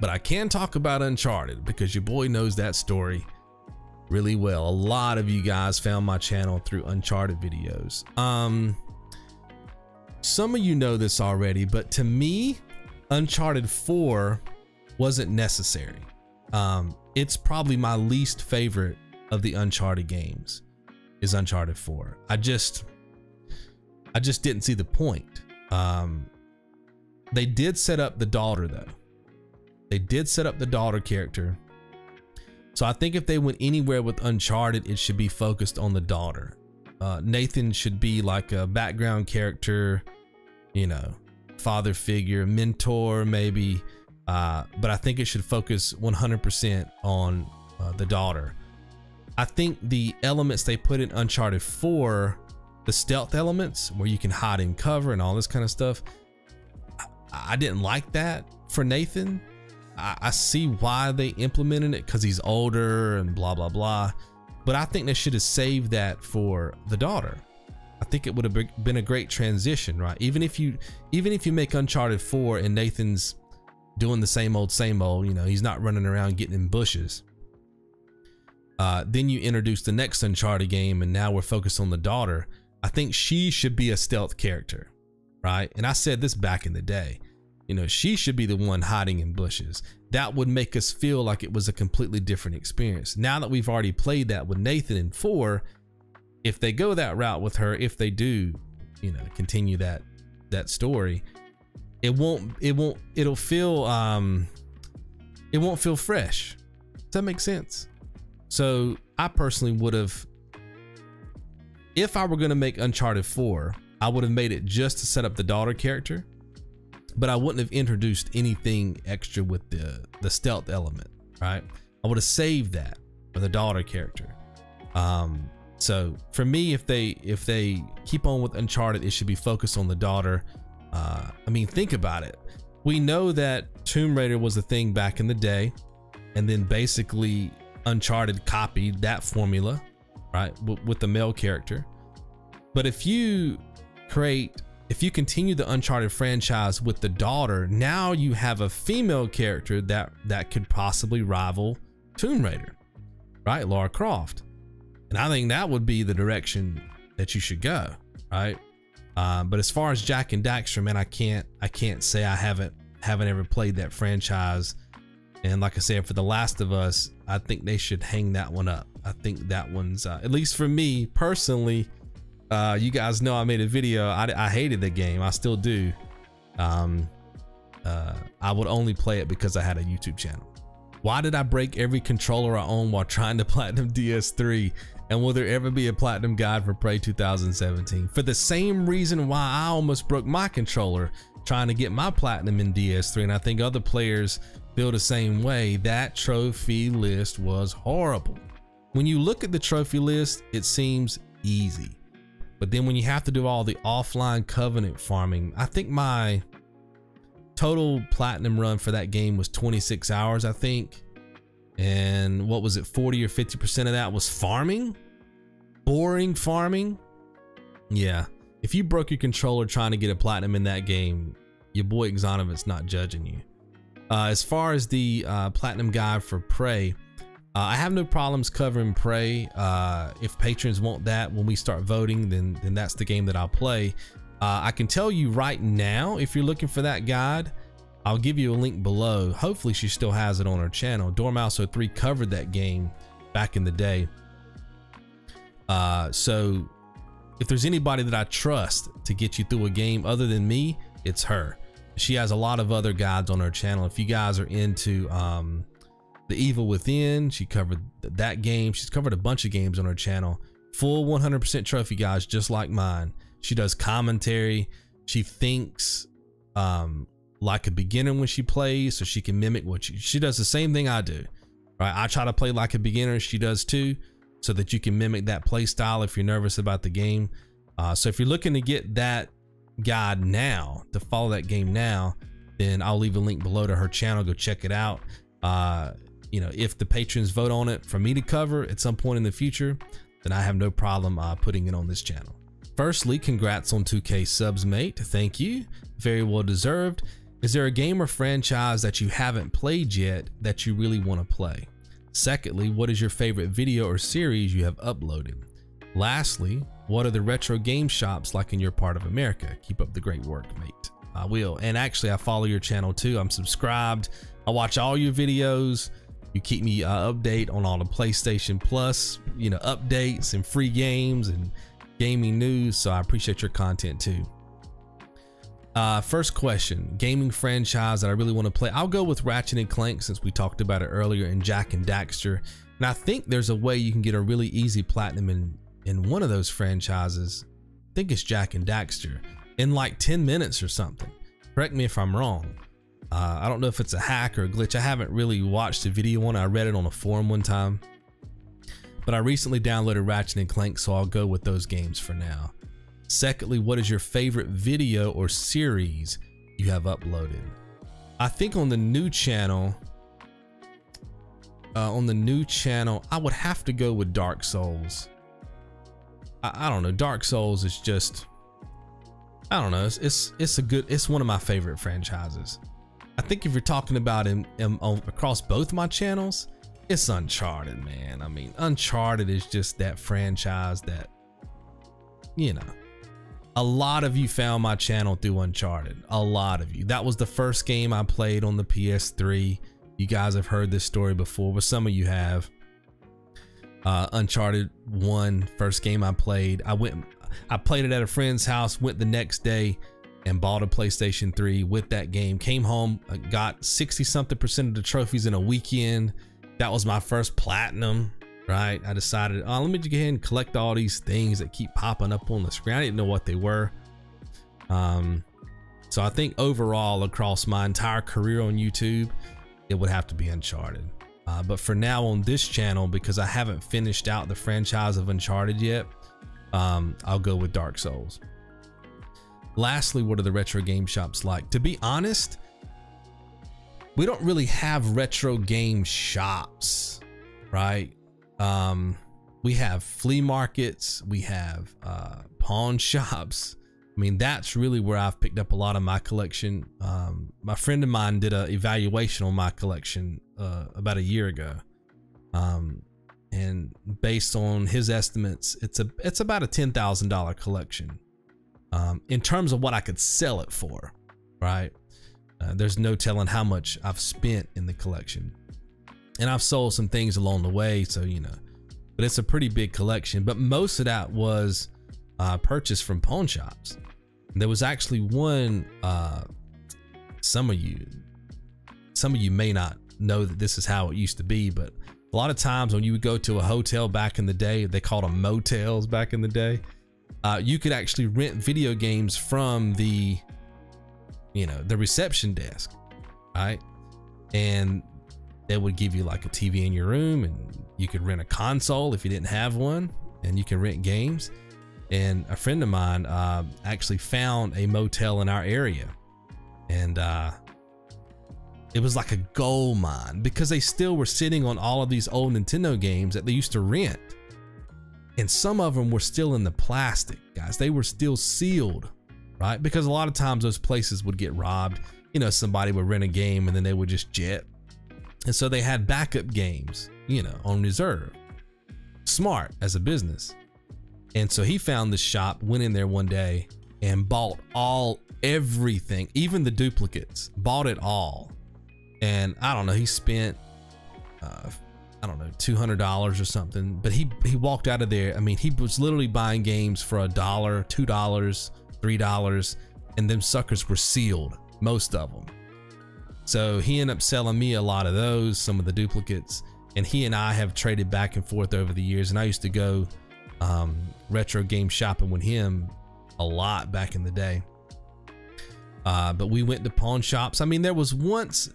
But I can talk about Uncharted because your boy knows that story really well. A lot of you guys found my channel through Uncharted videos. Um, some of you know this already, but to me, Uncharted 4 wasn't necessary. Um, it's probably my least favorite of the Uncharted games is Uncharted 4. I just I just didn't see the point. Um, they did set up the daughter though. They did set up the daughter character. So I think if they went anywhere with Uncharted, it should be focused on the daughter. Uh, Nathan should be like a background character, you know, father figure, mentor, maybe. Uh, but I think it should focus 100% on uh, the daughter. I think the elements they put in Uncharted 4 the stealth elements where you can hide in cover and all this kind of stuff. I, I didn't like that for Nathan. I, I see why they implemented it because he's older and blah blah blah. But I think they should have saved that for the daughter. I think it would have been a great transition, right? Even if you even if you make Uncharted 4 and Nathan's doing the same old same old, you know, he's not running around getting in bushes. Uh, then you introduce the next Uncharted game, and now we're focused on the daughter. I think she should be a stealth character, right? And I said this back in the day. You know, she should be the one hiding in bushes. That would make us feel like it was a completely different experience. Now that we've already played that with Nathan in 4, if they go that route with her, if they do, you know, continue that that story, it won't it won't it'll feel um it won't feel fresh. Does that make sense? So I personally would have if I were gonna make Uncharted 4, I would have made it just to set up the daughter character, but I wouldn't have introduced anything extra with the the stealth element, right? I would have saved that for the daughter character. Um, so for me, if they if they keep on with Uncharted, it should be focused on the daughter uh, I mean, think about it. We know that Tomb Raider was a thing back in the day, and then basically Uncharted copied that formula, right, with the male character. But if you create, if you continue the Uncharted franchise with the daughter, now you have a female character that that could possibly rival Tomb Raider, right, Lara Croft. And I think that would be the direction that you should go, right? Um, but as far as Jak and Daxter, man, I can't I can't say I haven't haven't ever played that franchise. And like I said, for The Last of Us, I think they should hang that one up. I think that one's uh, at least for me personally. Uh, you guys know I made a video. I, I hated the game. I still do. Um, uh, I would only play it because I had a YouTube channel. Why did I break every controller I own while trying to platinum DS3? And will there ever be a platinum guide for Prey 2017? For the same reason why I almost broke my controller trying to get my platinum in DS3, and I think other players feel the same way, that trophy list was horrible. When you look at the trophy list, it seems easy. But then when you have to do all the offline covenant farming, I think my total platinum run for that game was 26 hours, I think and what was it 40 or 50 percent of that was farming boring farming yeah if you broke your controller trying to get a platinum in that game your boy Xonovit's not judging you uh, as far as the uh, platinum guide for prey uh, I have no problems covering prey uh, if patrons want that when we start voting then then that's the game that I'll play uh, I can tell you right now if you're looking for that guide I'll give you a link below. Hopefully she still has it on her channel. Dormouse03 covered that game back in the day. Uh, so if there's anybody that I trust to get you through a game other than me, it's her. She has a lot of other guides on her channel. If you guys are into um, The Evil Within, she covered that game. She's covered a bunch of games on her channel. Full 100% trophy guys, just like mine. She does commentary. She thinks um, like a beginner when she plays so she can mimic what she, she does the same thing I do. Right? I try to play like a beginner, she does too, so that you can mimic that play style if you're nervous about the game. Uh, so if you're looking to get that guide now, to follow that game now, then I'll leave a link below to her channel. Go check it out. Uh, you know, if the patrons vote on it for me to cover at some point in the future, then I have no problem uh, putting it on this channel. Firstly, congrats on 2K subs, mate. Thank you. Very well deserved. Is there a game or franchise that you haven't played yet that you really want to play? Secondly, what is your favorite video or series you have uploaded? Lastly, what are the retro game shops like in your part of America? Keep up the great work, mate. I will. And actually, I follow your channel too. I'm subscribed. I watch all your videos. You keep me uh, update on all the PlayStation Plus, you know, updates and free games and gaming news. So I appreciate your content too. Uh, first question, gaming franchise that I really want to play. I'll go with Ratchet and Clank since we talked about it earlier and Jak and Daxter. And I think there's a way you can get a really easy platinum in, in one of those franchises. I think it's Jak and Daxter in like 10 minutes or something. Correct me if I'm wrong. Uh, I don't know if it's a hack or a glitch. I haven't really watched a video on it. I read it on a forum one time. But I recently downloaded Ratchet and Clank, so I'll go with those games for now. Secondly, what is your favorite video or series you have uploaded? I think on the new channel, uh, on the new channel, I would have to go with Dark Souls. I, I don't know. Dark Souls is just, I don't know. It's, it's, it's a good, it's one of my favorite franchises. I think if you're talking about him, across both my channels, it's Uncharted, man. I mean, Uncharted is just that franchise that, you know, a lot of you found my channel through Uncharted. A lot of you. That was the first game I played on the PS3. You guys have heard this story before, but some of you have. Uh, Uncharted 1, first game I played. I went, I played it at a friend's house, went the next day, and bought a PlayStation 3 with that game. Came home, uh, got 60 something percent of the trophies in a weekend. That was my first platinum, right? I decided, oh, let me go ahead and collect all these things that keep popping up on the screen. I didn't know what they were. Um, so I think overall, across my entire career on YouTube, it would have to be Uncharted. Uh, but for now on this channel, because I haven't finished out the franchise of Uncharted yet, um, I'll go with Dark Souls. Lastly, what are the retro game shops like? To be honest, we don't really have retro game shops, right? Um, we have flea markets, we have uh, pawn shops. I mean, that's really where I've picked up a lot of my collection. Um, my friend of mine did an evaluation on my collection uh, about a year ago, um, and based on his estimates, it's a it's about a ten thousand dollar collection. Um, in terms of what I could sell it for, right? Uh, there's no telling how much I've spent in the collection, and I've sold some things along the way, so you know. But it's a pretty big collection. But most of that was uh, purchased from pawn shops. There was actually one. Uh, some of you, some of you may not know that this is how it used to be, but a lot of times when you would go to a hotel back in the day, they called them motels back in the day uh, you could actually rent video games from the, you know, the reception desk, right? And they would give you like a TV in your room, and you could rent a console if you didn't have one, and you can rent games. And a friend of mine uh, actually found a motel in our area, and uh, it was like a gold mine because they still were sitting on all of these old Nintendo games that they used to rent and some of them were still in the plastic, guys. They were still sealed, right? Because a lot of times those places would get robbed. You know, somebody would rent a game and then they would just jet. And so they had backup games, you know, on reserve. Smart as a business. And so he found this shop, went in there one day and bought all everything, even the duplicates, bought it all. And I don't know, he spent uh, I don't know, two hundred dollars or something. But he he walked out of there. I mean, he was literally buying games for a dollar, two dollars, three dollars, and them suckers were sealed, most of them. So he ended up selling me a lot of those, some of the duplicates, and he and I have traded back and forth over the years. And I used to go um, retro game shopping with him a lot back in the day. Uh, but we went to pawn shops. I mean, there was once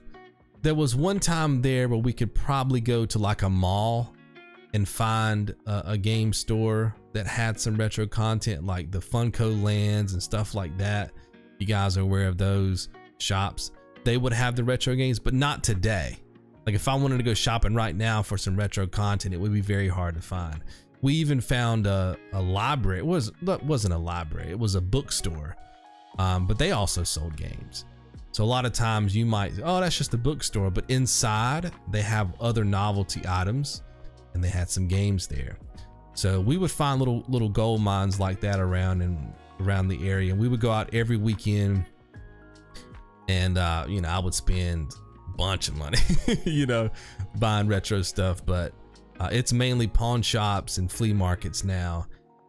there was one time there where we could probably go to like a mall and find a, a, game store that had some retro content like the FuncoLands and stuff like that. You guys are aware of those shops. They would have the retro games, but not today. Like if I wanted to go shopping right now for some retro content, it would be very hard to find. We even found a, a library. It was it wasn't a library. It was a bookstore, um, but they also sold games. So a lot of times you might, oh, that's just a bookstore, but inside they have other novelty items and they had some games there. So we would find little little gold mines like that around and around the area. And we would go out every weekend and uh, you know, I would spend a bunch of money, you know, buying retro stuff, but uh, it's mainly pawn shops and flea markets now.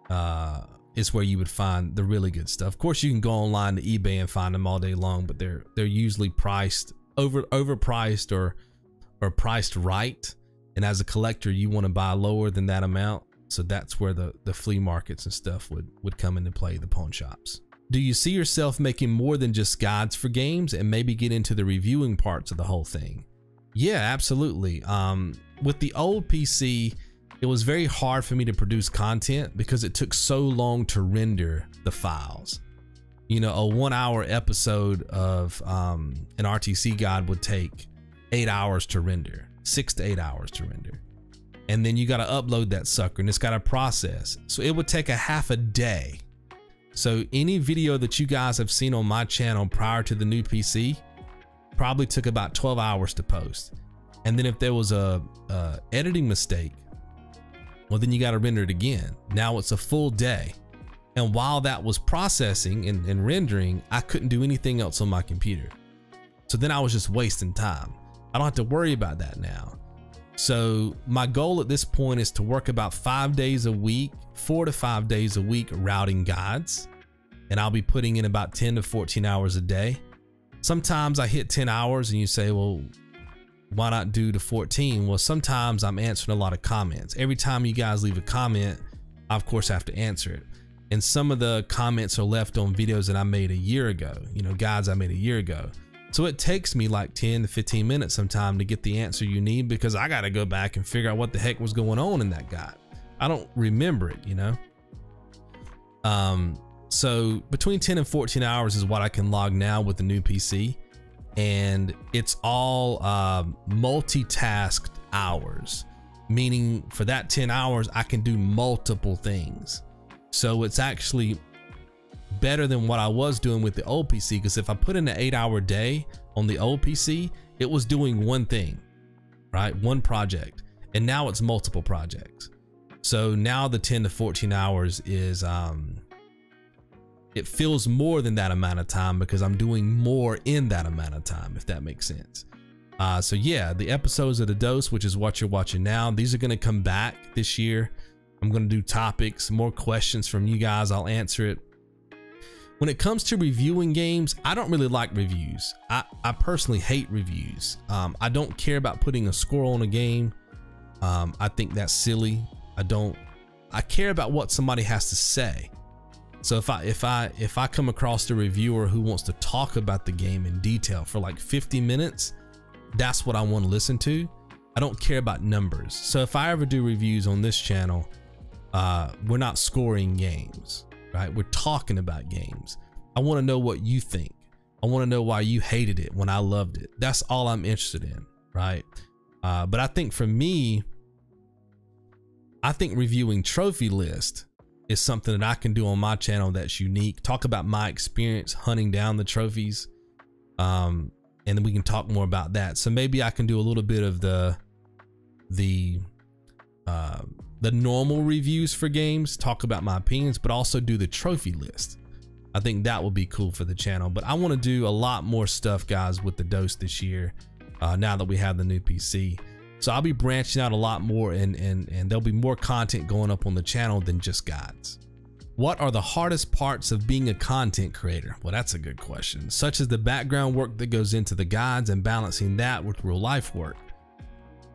Uh, is where you would find the really good stuff. Of course, you can go online to eBay and find them all day long, but they're they're usually priced over overpriced or or priced right. And as a collector, you want to buy lower than that amount. So that's where the the flea markets and stuff would would come into play, the pawn shops. Do you see yourself making more than just guides for games and maybe get into the reviewing parts of the whole thing? Yeah, absolutely. Um, with the old PC, it was very hard for me to produce content because it took so long to render the files. You know, a one hour episode of um, an RTC guide would take eight hours to render, six to eight hours to render. And then you got to upload that sucker and it's got to process. So it would take a half a day. So any video that you guys have seen on my channel prior to the new PC probably took about 12 hours to post. And then if there was a, a editing mistake, well, then you got to render it again. Now it's a full day. And while that was processing and, and rendering, I couldn't do anything else on my computer. So then I was just wasting time. I don't have to worry about that now. So my goal at this point is to work about five days a week, four to five days a week routing guides. and I'll be putting in about 10 to 14 hours a day. Sometimes I hit 10 hours and you say, well, why not do the 14? Well, sometimes I'm answering a lot of comments. Every time you guys leave a comment, I of course have to answer it. And some of the comments are left on videos that I made a year ago, you know, guides I made a year ago. So it takes me like 10 to 15 minutes sometime to get the answer you need because I got to go back and figure out what the heck was going on in that guide. I don't remember it, you know? Um, so between 10 and 14 hours is what I can log now with the new PC. And it's all uh, multitasked hours, meaning for that 10 hours, I can do multiple things. So it's actually better than what I was doing with the old PC because if I put in an eight hour day on the old PC, it was doing one thing, right? One project. And now it's multiple projects. So now the 10 to 14 hours is, um, it feels more than that amount of time because I'm doing more in that amount of time, if that makes sense. Uh, so yeah, the episodes of the dose, which is what you're watching now, these are going to come back this year. I'm going to do topics, more questions from you guys. I'll answer it. When it comes to reviewing games, I don't really like reviews. I, I personally hate reviews. Um, I don't care about putting a score on a game. Um, I think that's silly. I don't, I care about what somebody has to say. So if I if I if I come across a reviewer who wants to talk about the game in detail for like 50 minutes, that's what I want to listen to. I don't care about numbers. So if I ever do reviews on this channel, uh, we're not scoring games, right? We're talking about games. I want to know what you think. I want to know why you hated it when I loved it. That's all I'm interested in, right? Uh, but I think for me, I think reviewing trophy list is something that I can do on my channel that's unique. Talk about my experience hunting down the trophies. Um, and then we can talk more about that. So maybe I can do a little bit of the the uh, the normal reviews for games, talk about my opinions, but also do the trophy list. I think that would be cool for the channel. But I want to do a lot more stuff, guys, with the dose this year. Uh, now that we have the new PC. So I'll be branching out a lot more and, and, and there'll be more content going up on the channel than just guides. What are the hardest parts of being a content creator? Well, that's a good question. Such as the background work that goes into the guides and balancing that with real life work.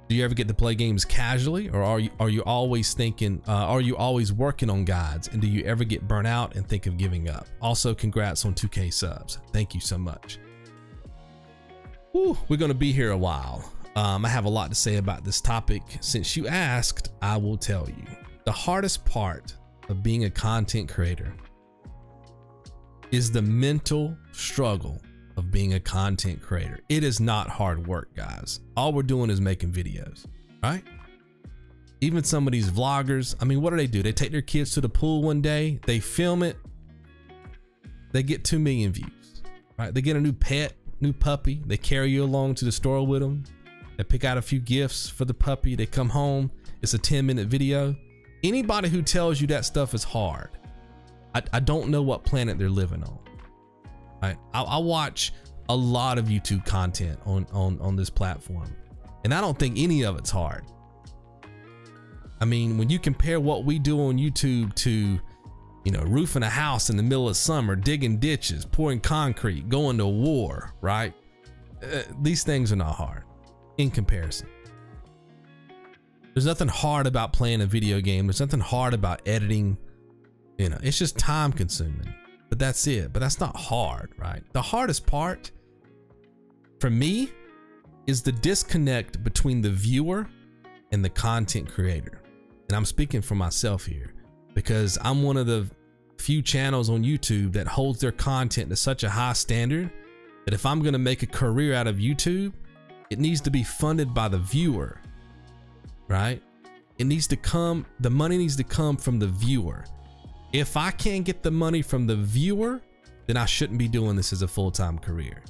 Do you ever get to play games casually or are you, are you always thinking, uh, are you always working on guides and do you ever get burnt out and think of giving up? Also, congrats on 2K subs. Thank you so much. Whew, we're going to be here a while. Um, I have a lot to say about this topic. Since you asked, I will tell you. The hardest part of being a content creator is the mental struggle of being a content creator. It is not hard work, guys. All we're doing is making videos, right? Even some of these vloggers, I mean, what do they do? They take their kids to the pool one day, they film it, they get 2 million views, right? They get a new pet, new puppy, they carry you along to the store with them, they pick out a few gifts for the puppy, they come home, it's a 10 minute video. Anybody who tells you that stuff is hard, I, I don't know what planet they're living on. I, I watch a lot of YouTube content on, on, on this platform, and I don't think any of it's hard. I mean, when you compare what we do on YouTube to, you know, roofing a house in the middle of summer, digging ditches, pouring concrete, going to war, right? Uh, these things are not hard in comparison. There's nothing hard about playing a video game. There's nothing hard about editing. You know, it's just time consuming but that's it. But that's not hard, right? The hardest part for me is the disconnect between the viewer and the content creator. And I'm speaking for myself here because I'm one of the few channels on YouTube that holds their content to such a high standard that if I'm going to make a career out of YouTube, it needs to be funded by the viewer, right? It needs to come, the money needs to come from the viewer. If I can't get the money from the viewer, then I shouldn't be doing this as a full-time career.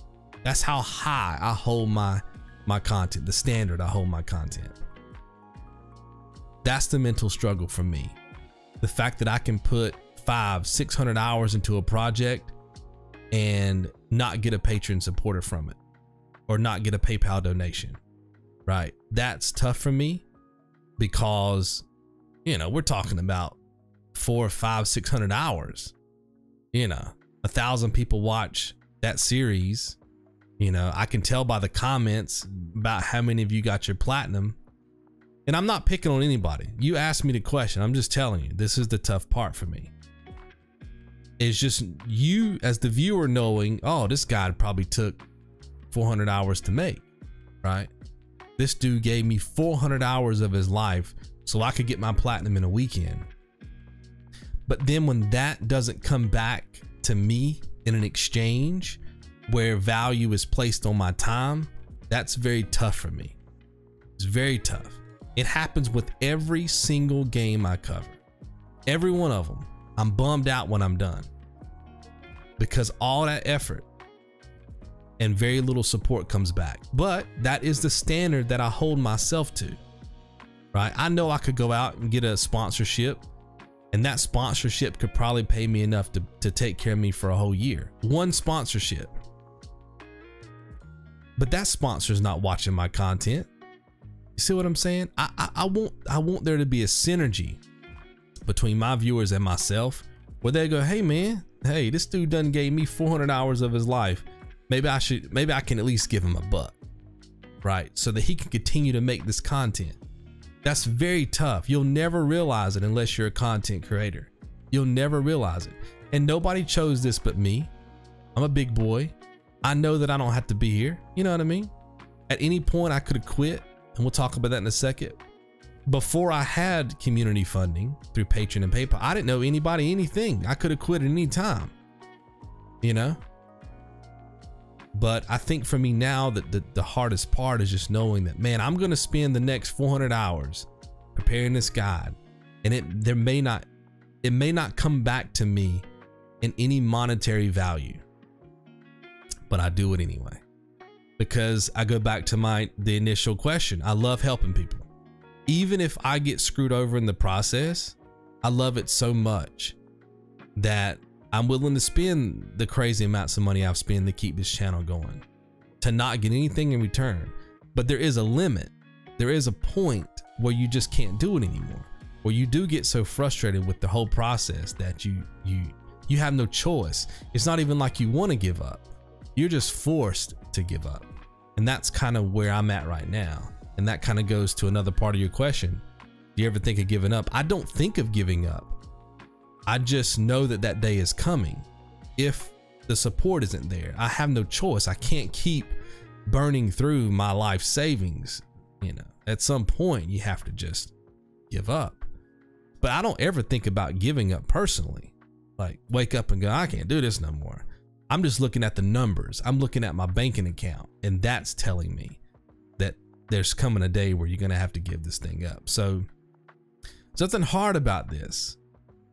That's how high I hold my my content, the standard I hold my content. That's the mental struggle for me. The fact that I can put five, 600 hours into a project and not get a patron supporter from it or not get a PayPal donation, right? That's tough for me because, you know, we're talking about four, five, six hundred hours. you know, a thousand people watch that series. You know, I can tell by the comments about how many of you got your platinum. And I'm not picking on anybody. You asked me the question. I'm just telling you, this is the tough part for me. It's just you as the viewer knowing, oh, this guy probably took 400 hours to make, right? This dude gave me 400 hours of his life so I could get my platinum in a weekend. But then when that doesn't come back to me in an exchange where value is placed on my time, that's very tough for me. It's very tough. It happens with every single game I cover. Every one of them. I'm bummed out when I'm done. Because all that effort and very little support comes back. But that is the standard that I hold myself to. Right? I know I could go out and get a sponsorship and that sponsorship could probably pay me enough to, to take care of me for a whole year. One sponsorship. But that sponsor's not watching my content. You see what I'm saying? I, I, I want I want there to be a synergy between my viewers and myself where they go, hey man, hey, this dude done gave me 400 hours of his life. Maybe I should, maybe I can at least give him a buck, right? So that he can continue to make this content. That's very tough. You'll never realize it unless you're a content creator. You'll never realize it. And nobody chose this but me. I'm a big boy. I know that I don't have to be here. You know what I mean? At any point, I could have quit, and we'll talk about that in a second. Before I had community funding through Patreon and PayPal, I didn't know anybody anything. I could have quit at any time. You know? But I think for me now that the, the hardest part is just knowing that, man, I'm going to spend the next 400 hours preparing this guide and it, there may not, it may not come back to me in any monetary value, but I do it anyway because I go back to my, the initial question. I love helping people. Even if I get screwed over in the process, I love it so much that I'm willing to spend the crazy amounts of money I've spent to keep this channel going, to not get anything in return. But there is a limit. There is a point where you just can't do it anymore. Where you do get so frustrated with the whole process that you you you have no choice. It's not even like you want to give up. You're just forced to give up. And that's kind of where I'm at right now. And that kind of goes to another part of your question. Do you ever think of giving up? I don't think of giving up. I just know that that day is coming. If the support isn't there, I have no choice. I can't keep burning through my life savings. You know, at some point, you have to just give up. But I don't ever think about giving up personally. Like, wake up and go, I can't do this no more. I'm just looking at the numbers. I'm looking at my banking account, and that's telling me that there's coming a day where you're going to have to give this thing up. So, something hard about this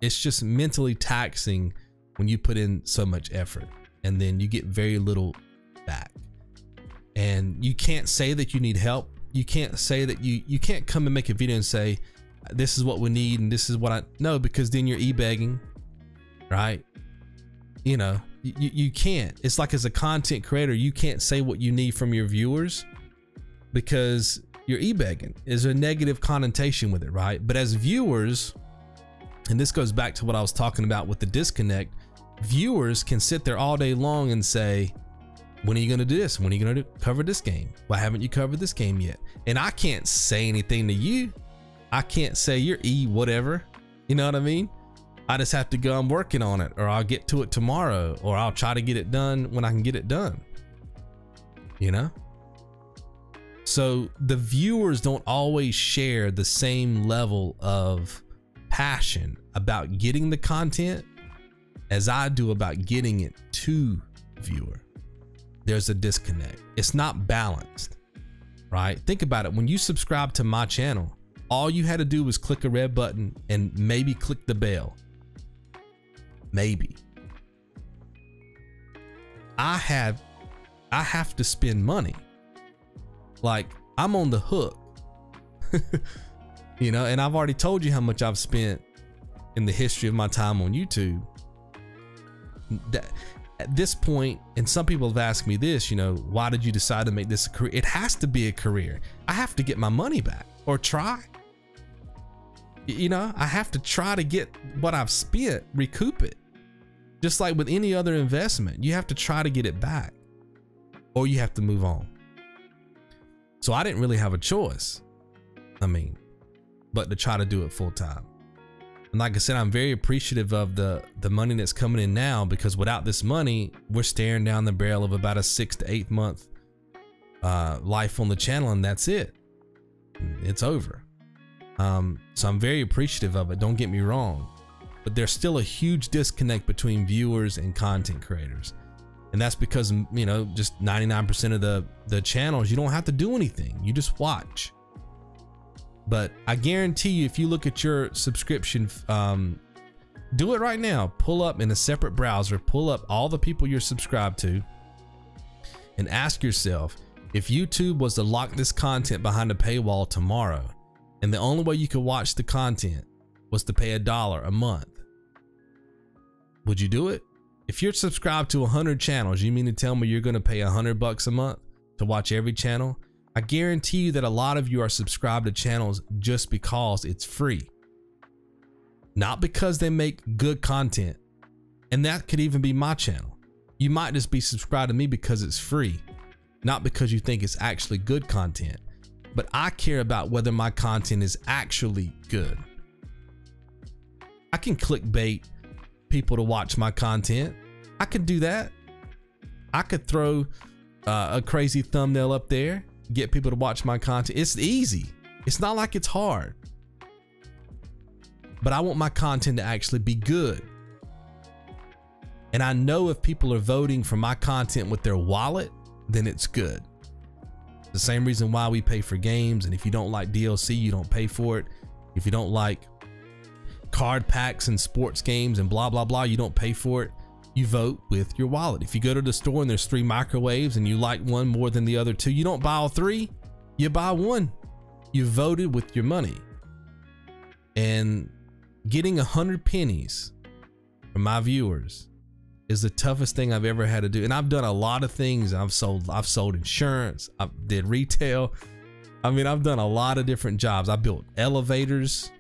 it's just mentally taxing when you put in so much effort and then you get very little back. And you can't say that you need help. You can't say that you you can't come and make a video and say this is what we need and this is what I no because then you're e-begging, right? You know, you, you can't. It's like as a content creator, you can't say what you need from your viewers because you're e-begging. There's a negative connotation with it, right? But as viewers, and this goes back to what I was talking about with the disconnect. Viewers can sit there all day long and say, when are you going to do this? When are you going to cover this game? Why haven't you covered this game yet? And I can't say anything to you. I can't say you're E whatever. You know what I mean? I just have to go, I'm working on it, or I'll get to it tomorrow, or I'll try to get it done when I can get it done. You know? So the viewers don't always share the same level of passion about getting the content as I do about getting it to viewer. There's a disconnect. It's not balanced, right? Think about it. When you subscribe to my channel, all you had to do was click a red button and maybe click the bell. Maybe. I have I have to spend money. Like I'm on the hook. you know, and I've already told you how much I've spent in the history of my time on YouTube. That, at this point, and some people have asked me this, you know, why did you decide to make this a career? It has to be a career. I have to get my money back or try. You know, I have to try to get what I've spent, recoup it. Just like with any other investment, you have to try to get it back or you have to move on. So I didn't really have a choice. I mean, but to try to do it full time. And like I said, I'm very appreciative of the the money that's coming in now because without this money, we're staring down the barrel of about a six to eight month uh, life on the channel, and that's it. It's over. Um, so I'm very appreciative of it. Don't get me wrong, but there's still a huge disconnect between viewers and content creators, and that's because you know just 99% of the the channels you don't have to do anything. You just watch. But I guarantee you, if you look at your subscription, um, do it right now. Pull up in a separate browser, pull up all the people you're subscribed to, and ask yourself if YouTube was to lock this content behind a paywall tomorrow, and the only way you could watch the content was to pay a dollar a month, would you do it? If you're subscribed to 100 channels, you mean to tell me you're going to pay 100 bucks a month to watch every channel? I guarantee you that a lot of you are subscribed to channels just because it's free. Not because they make good content. And that could even be my channel. You might just be subscribed to me because it's free, not because you think it's actually good content. But I care about whether my content is actually good. I can clickbait people to watch my content. I could do that. I could throw uh, a crazy thumbnail up there get people to watch my content. It's easy. It's not like it's hard. But I want my content to actually be good. And I know if people are voting for my content with their wallet, then it's good. The same reason why we pay for games. And if you don't like DLC, you don't pay for it. If you don't like card packs and sports games and blah, blah, blah, you don't pay for it you vote with your wallet. If you go to the store and there's three microwaves and you like one more than the other two, you don't buy all three, you buy one. You voted with your money. And getting a hundred pennies from my viewers is the toughest thing I've ever had to do. And I've done a lot of things. I've sold, I've sold insurance, I did retail. I mean, I've done a lot of different jobs. I built elevators,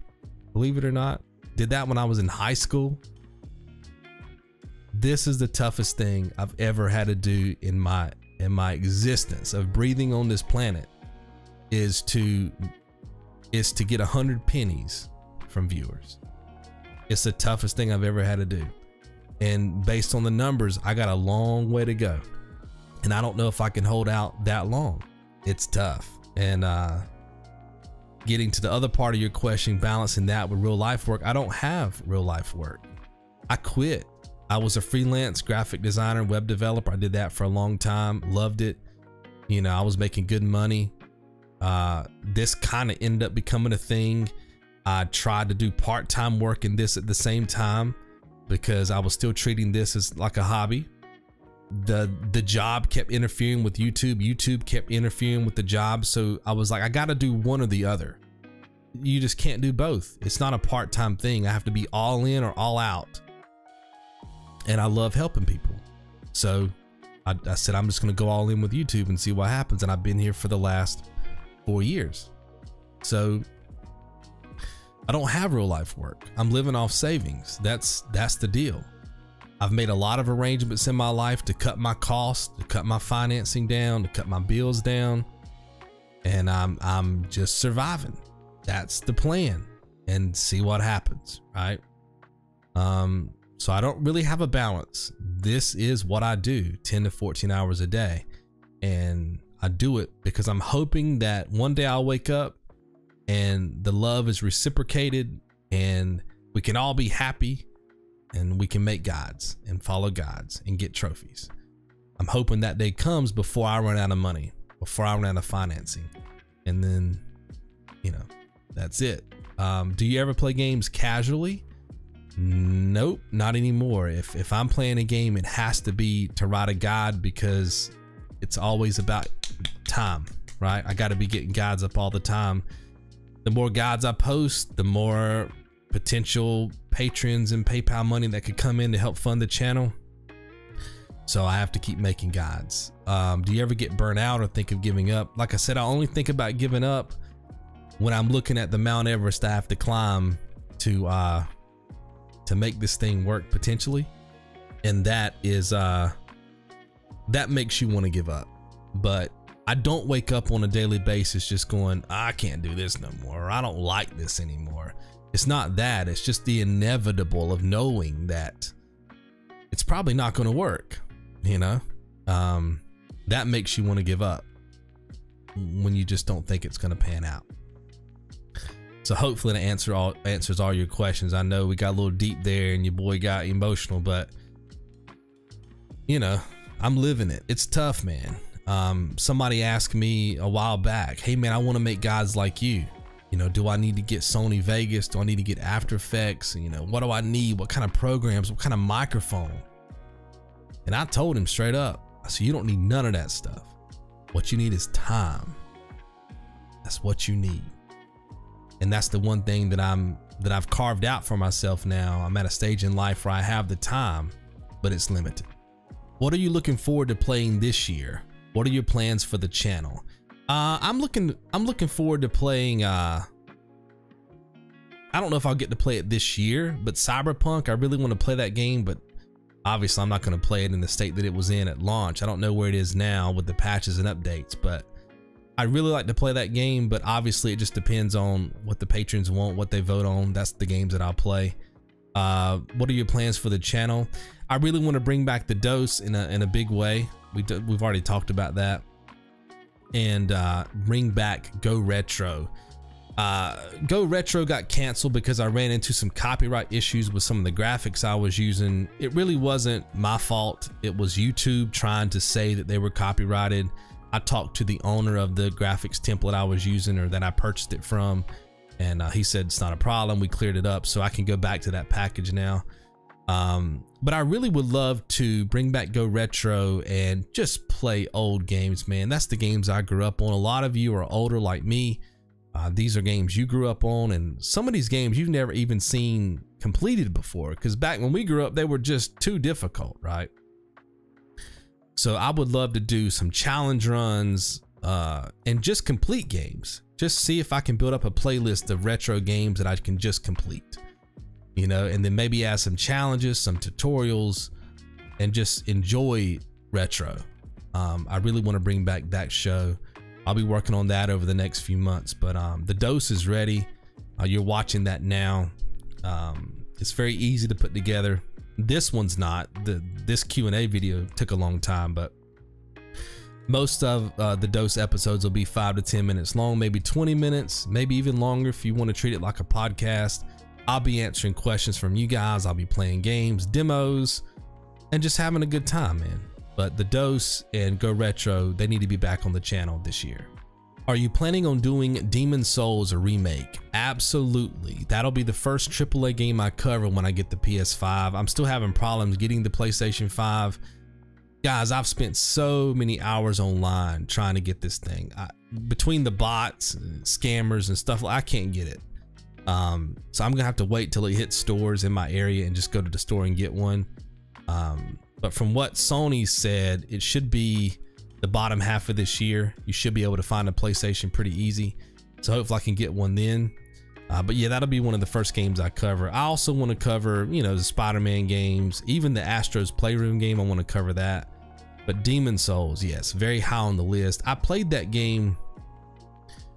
believe it or not. Did that when I was in high school this is the toughest thing I've ever had to do in my in my existence of breathing on this planet is to is to get a hundred pennies from viewers. It's the toughest thing I've ever had to do. And based on the numbers, I got a long way to go. And I don't know if I can hold out that long. It's tough. And uh getting to the other part of your question, balancing that with real life work, I don't have real life work. I quit I was a freelance graphic designer, web developer. I did that for a long time, loved it. You know, I was making good money. Uh, this kind of ended up becoming a thing. I tried to do part time work in this at the same time because I was still treating this as like a hobby. The the job kept interfering with YouTube. YouTube kept interfering with the job. So I was like, I got to do one or the other. You just can't do both. It's not a part time thing. I have to be all in or all out and I love helping people. So I, I said, I'm just going to go all in with YouTube and see what happens. And I've been here for the last four years. So I don't have real life work. I'm living off savings. That's that's the deal. I've made a lot of arrangements in my life to cut my costs, to cut my financing down, to cut my bills down, and I'm I'm just surviving. That's the plan, and see what happens, right? Um, so I don't really have a balance. This is what I do 10 to 14 hours a day. And I do it because I'm hoping that one day I'll wake up and the love is reciprocated and we can all be happy and we can make gods and follow gods and get trophies. I'm hoping that day comes before I run out of money, before I run out of financing. And then, you know, that's it. Um, do you ever play games casually? Nope, not anymore. If if I'm playing a game, it has to be a guide because it's always about time, right? I got to be getting guides up all the time. The more guides I post, the more potential patrons and PayPal money that could come in to help fund the channel. So I have to keep making guides. Um, do you ever get burnt out or think of giving up? Like I said, I only think about giving up when I'm looking at the Mount Everest I have to climb to uh, to make this thing work potentially. and that is uh that makes you want to give up. But i don't wake up on a daily basis just going i can't do this no more. Or i don't like this anymore. It's not that. It's just the inevitable of knowing that it's probably not going to work you know? Um that makes you want to give up when you just don't think it's going to pan out so hopefully that answer all answers all your questions. I know we got a little deep there and your boy got emotional, but you know, I'm living it. It's tough, man. Um, somebody asked me a while back, hey man, I want to make guys like you. You know, do I need to get Sony Vegas? Do I need to get After Effects? You know, what do I need? What kind of programs? What kind of microphone? And I told him straight up, I said, you don't need none of that stuff. What you need is time. That's what you need and that's the one thing that I'm that I've carved out for myself now. I'm at a stage in life where I have the time, but it's limited. What are you looking forward to playing this year? What are your plans for the channel? Uh, I'm looking I'm looking forward to playing uh I don't know if I'll get to play it this year, but Cyberpunk, I really want to play that game, but obviously I'm not going to play it in the state that it was in at launch. I don't know where it is now with the patches and updates, but I really like to play that game, but obviously it just depends on what the patrons want, what they vote on. That's the games that I'll play. Uh, what are your plans for the channel? I really want to bring back the dose in a in a big way. We do, we've already talked about that, and uh, bring back Go Retro. Uh, Go Retro got canceled because I ran into some copyright issues with some of the graphics I was using. It really wasn't my fault. It was YouTube trying to say that they were copyrighted. I talked to the owner of the graphics template I was using or that I purchased it from, and uh, he said it's not a problem. We cleared it up, so I can go back to that package now. Um, but I really would love to bring back Go Retro and just play old games, man. That's the games I grew up on. A lot of you are older like me. Uh, these are games you grew up on, and some of these games you've never even seen completed before. Because back when we grew up, they were just too difficult, right? So I would love to do some challenge runs uh, and just complete games. Just see if I can build up a playlist of retro games that I can just complete. You know, and then maybe add some challenges, some tutorials, and just enjoy retro. Um, I really want to bring back that show. I'll be working on that over the next few months. But um, the dose is ready. Uh, you're watching that now. Um, it's very easy to put together. This one's not. The this Q&A video took a long time, but most of uh, the dose episodes will be five to 10 minutes long, maybe 20 minutes, maybe even longer if you want to treat it like a podcast. I'll be answering questions from you guys. I'll be playing games, demos, and just having a good time, man. But the dose and go retro, they need to be back on the channel this year. Are you planning on doing Demon Souls a remake? Absolutely. That'll be the first AAA game I cover when I get the PS5. I'm still having problems getting the PlayStation 5. Guys, I've spent so many hours online trying to get this thing. I, between the bots, and scammers, and stuff, I can't get it. Um, so I'm gonna have to wait till it hits stores in my area and just go to the store and get one. Um, but from what Sony said, it should be the bottom half of this year. You should be able to find a PlayStation pretty easy. So hopefully I can get one then. Uh, but yeah, that'll be one of the first games I cover. I also want to cover, you know, the Spider-Man games, even the Astro's Playroom game. I want to cover that. But Demon Souls, yes, very high on the list. I played that game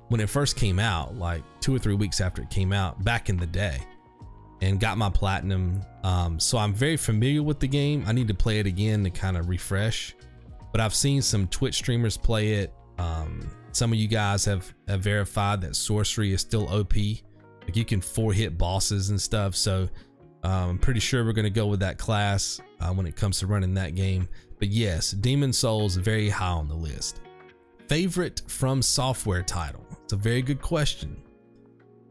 when it first came out, like two or three weeks after it came out, back in the day, and got my platinum. Um, so I'm very familiar with the game. I need to play it again to kind of refresh but I've seen some Twitch streamers play it. Um, some of you guys have, have verified that sorcery is still OP. Like you can four hit bosses and stuff. So um, I'm pretty sure we're going to go with that class uh, when it comes to running that game. But yes, Demon Souls very high on the list. Favorite FromSoftware title? It's a very good question.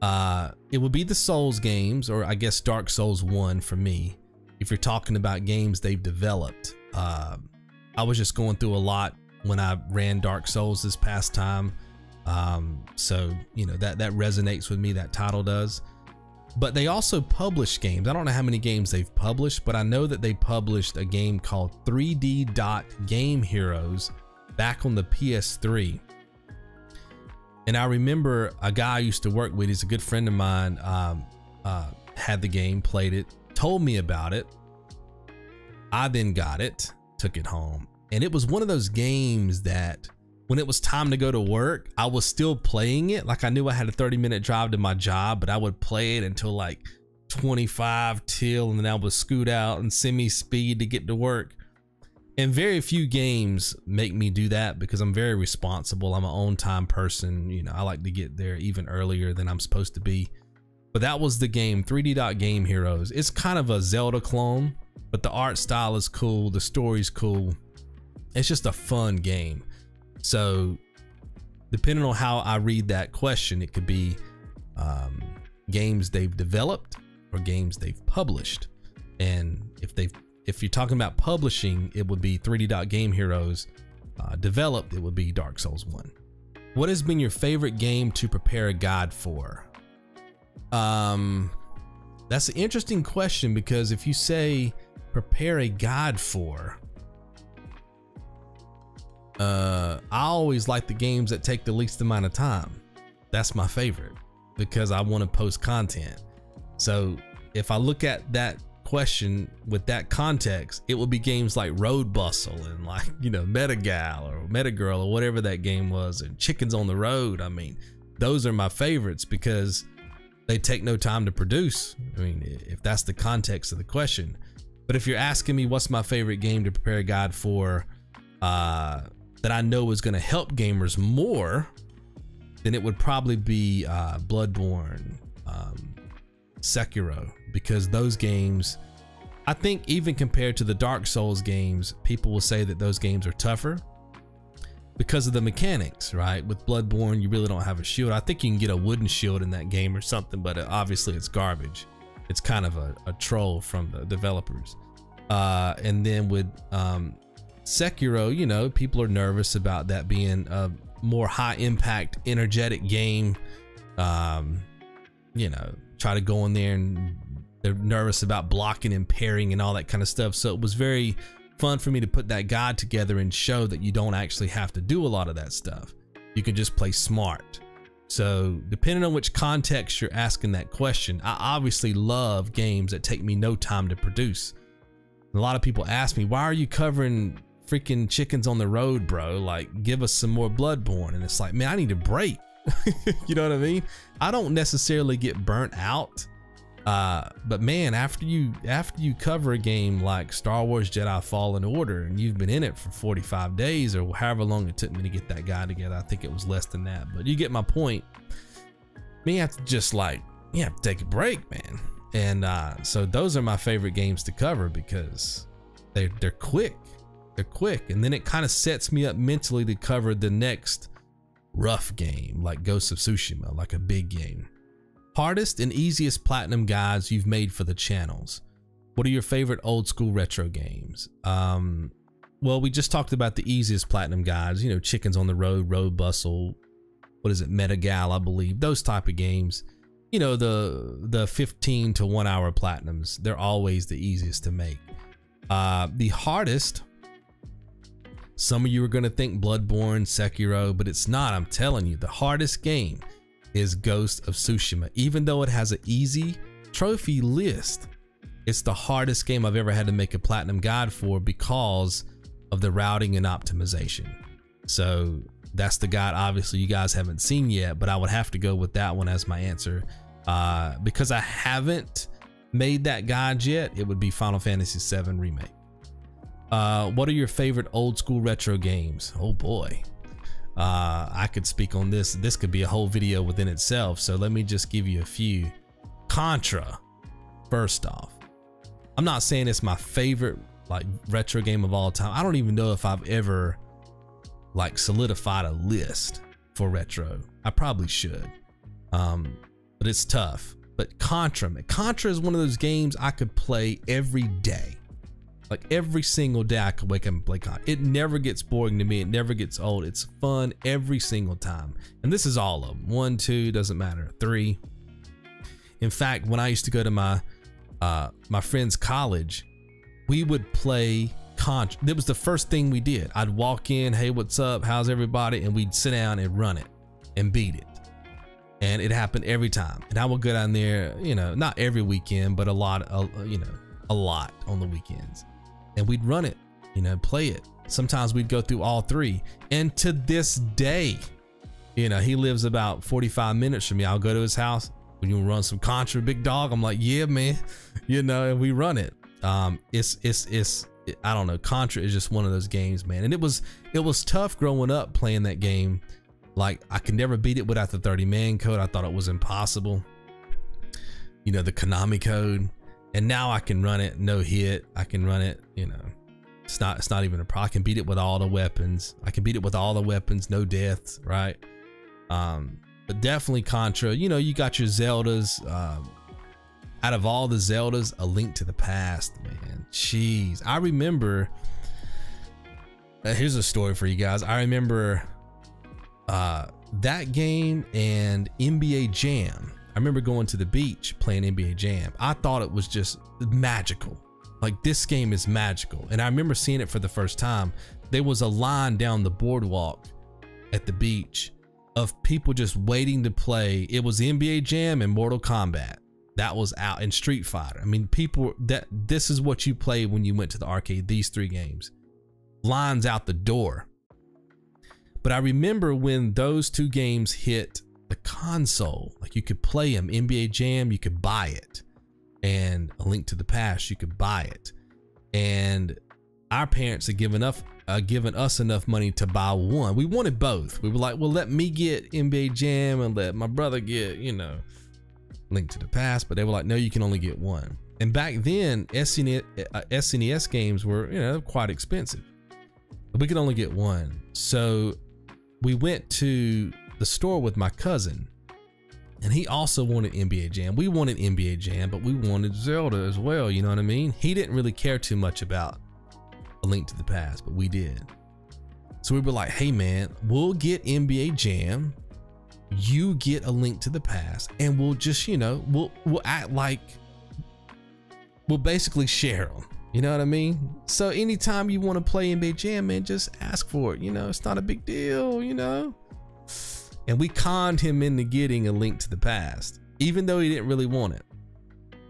Uh, it would be the Souls games, or I guess Dark Souls 1 for me. If you're talking about games they've developed, uh, I was just going through a lot when I ran Dark Souls this past time. Um, so you know that that resonates with me. That title does. But they also publish games. I don't know how many games they've published, but I know that they published a game called 3D Dot Game Heroes back on the PS3. And I remember a guy I used to work with. He's a good friend of mine. Um, uh, had the game, played it, told me about it, I then got it, took it home, and it was one of those games that when it was time to go to work, I was still playing it. Like I knew I had a 30 minute drive to my job, but I would play it until like 25 till, and then I would scoot out and semi speed to get to work. And very few games make me do that because I'm very responsible. I'm an on time person. You know, I like to get there even earlier than I'm supposed to be. But that was the game, 3D Dot Game Heroes. It's kind of a Zelda clone, but the art style is cool. The story's cool. It's just a fun game. So, depending on how I read that question, it could be um, games they've developed or games they've published. And if they've if you're talking about publishing, it would be 3D Dot Game Heroes. Uh, developed, it would be Dark Souls 1. What has been your favorite game to prepare a guide for? Um, that's an interesting question because if you say prepare a guide for, uh, I always like the games that take the least amount of time. That's my favorite because I want to post content. So if I look at that question with that context, it will be games like Road Bustle and like, you know, Metagal or Metagirl or whatever that game was and Chickens on the Road. I mean, those are my favorites because they take no time to produce. I mean, if that's the context of the question. But if you're asking me what's my favorite game to prepare a guide for uh, that I know is going to help gamers more, then it would probably be uh, Bloodborne, um, Sekiro, because those games, I think even compared to the Dark Souls games, people will say that those games are tougher because of the mechanics, right? With Bloodborne, you really don't have a shield. I think you can get a wooden shield in that game or something, but obviously it's garbage. It's kind of a, a troll from the developers. Uh, and then with um, Sekiro, you know, people are nervous about that being a more high impact, energetic game. Um, you know, try to go in there and they're nervous about blocking and parrying and all that kind of stuff. So it was very fun for me to put that guide together and show that you don't actually have to do a lot of that stuff. You can just play smart. So depending on which context you're asking that question, I obviously love games that take me no time to produce. A lot of people ask me, why are you covering freaking chickens on the road, bro? Like, give us some more Bloodborne. And it's like, man, I need a break. you know what I mean? I don't necessarily get burnt out uh, but man, after you after you cover a game like Star Wars Jedi Fallen Order and you've been in it for 45 days or however long it took me to get that guy together, I think it was less than that. But you get my point. Me have to just like you have to take a break, man. And uh, so those are my favorite games to cover because they they're quick. They're quick, and then it kind of sets me up mentally to cover the next rough game like Ghost of Tsushima, like a big game. Hardest and easiest platinum guides you've made for the channels. What are your favorite old school retro games? Um, well, we just talked about the easiest platinum guides, you know, Chickens on the Road, Road Bustle, what is it, Metagal, I believe, those type of games. You know, the the 15 to one hour platinums, they're always the easiest to make. Uh, the hardest, some of you are going to think Bloodborne, Sekiro, but it's not. I'm telling you, the hardest game is Ghost of Tsushima. Even though it has an easy trophy list, it's the hardest game I've ever had to make a platinum guide for because of the routing and optimization. So that's the guide obviously you guys haven't seen yet, but I would have to go with that one as my answer. Uh, because I haven't made that guide yet, it would be Final Fantasy VII Remake. Uh, what are your favorite old school retro games? Oh boy uh, I could speak on this. This could be a whole video within itself. So let me just give you a few. Contra, first off. I'm not saying it's my favorite like retro game of all time. I don't even know if I've ever like solidified a list for retro. I probably should. Um, but it's tough. But Contra, Contra is one of those games I could play every day. Like every single day I could wake up and play COD. It never gets boring to me. It never gets old. It's fun every single time. And this is all of them. One, two, doesn't matter. Three. In fact, when I used to go to my uh, my friend's college, we would play Contra. That was the first thing we did. I'd walk in, hey, what's up? How's everybody? And we'd sit down and run it and beat it. And it happened every time. And I would go down there, you know, not every weekend, but a lot, uh, you know, a lot on the weekends and we'd run it, you know, play it. Sometimes we'd go through all three. And to this day, you know, he lives about 45 minutes from me. I'll go to his house. When you run some Contra, big dog, I'm like, yeah, man, you know, and we run it. Um, it's it's it's I don't know. Contra is just one of those games, man. And it was it was tough growing up playing that game. Like I could never beat it without the 30 man code. I thought it was impossible. You know, the Konami code. And now I can run it no hit. I can run it, you know. It's not it's not even a problem. I can beat it with all the weapons. I can beat it with all the weapons, no deaths, right? Um, but definitely Contra. You know, you got your Zeldas. Um, out of all the Zeldas, A Link to the Past, man. Jeez, I remember. Uh, here's a story for you guys. I remember uh, that game and NBA Jam. I remember going to the beach playing NBA Jam. I thought it was just magical. Like this game is magical. And I remember seeing it for the first time. There was a line down the boardwalk at the beach of people just waiting to play. It was NBA Jam and Mortal Kombat. That was out in Street Fighter. I mean, people that this is what you played when you went to the arcade, these three games. Lines out the door. But I remember when those two games hit the console, like you could play them, NBA Jam, you could buy it. And A Link to the Past, you could buy it. And our parents had given up uh, given us enough money to buy one. We wanted both. We were like, well, let me get NBA Jam and let my brother get, you know, Link to the Past. But they were like, no, you can only get one. And back then, SNES, uh, SNES games were, you know, quite expensive. But we could only get one. So we went to the store with my cousin and he also wanted NBA Jam. We wanted NBA Jam, but we wanted Zelda as well. You know what I mean? He didn't really care too much about a link to the past, but we did. So we were like, hey man, we'll get NBA Jam. You get a link to the past, and we'll just, you know, we'll we'll act like we'll basically share them. You know what I mean? So anytime you want to play NBA Jam, man, just ask for it. You know, it's not a big deal, you know? And we conned him into getting a link to the past, even though he didn't really want it.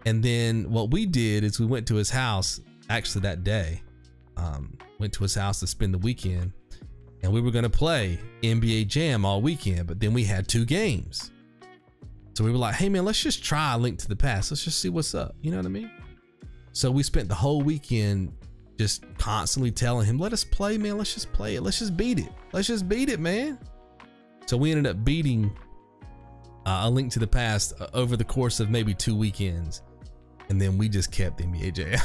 And then what we did is we went to his house actually that day um, went to his house to spend the weekend and we were going to play NBA Jam all weekend, but then we had two games. So we were like, hey man, let's just try a link to the past. Let's just see what's up. You know what I mean? So we spent the whole weekend just constantly telling him, let us play, man. Let's just play it. Let's just beat it. Let's just beat it, man. So we ended up beating uh, a link to the past uh, over the course of maybe two weekends and then we just kept NBA Jam.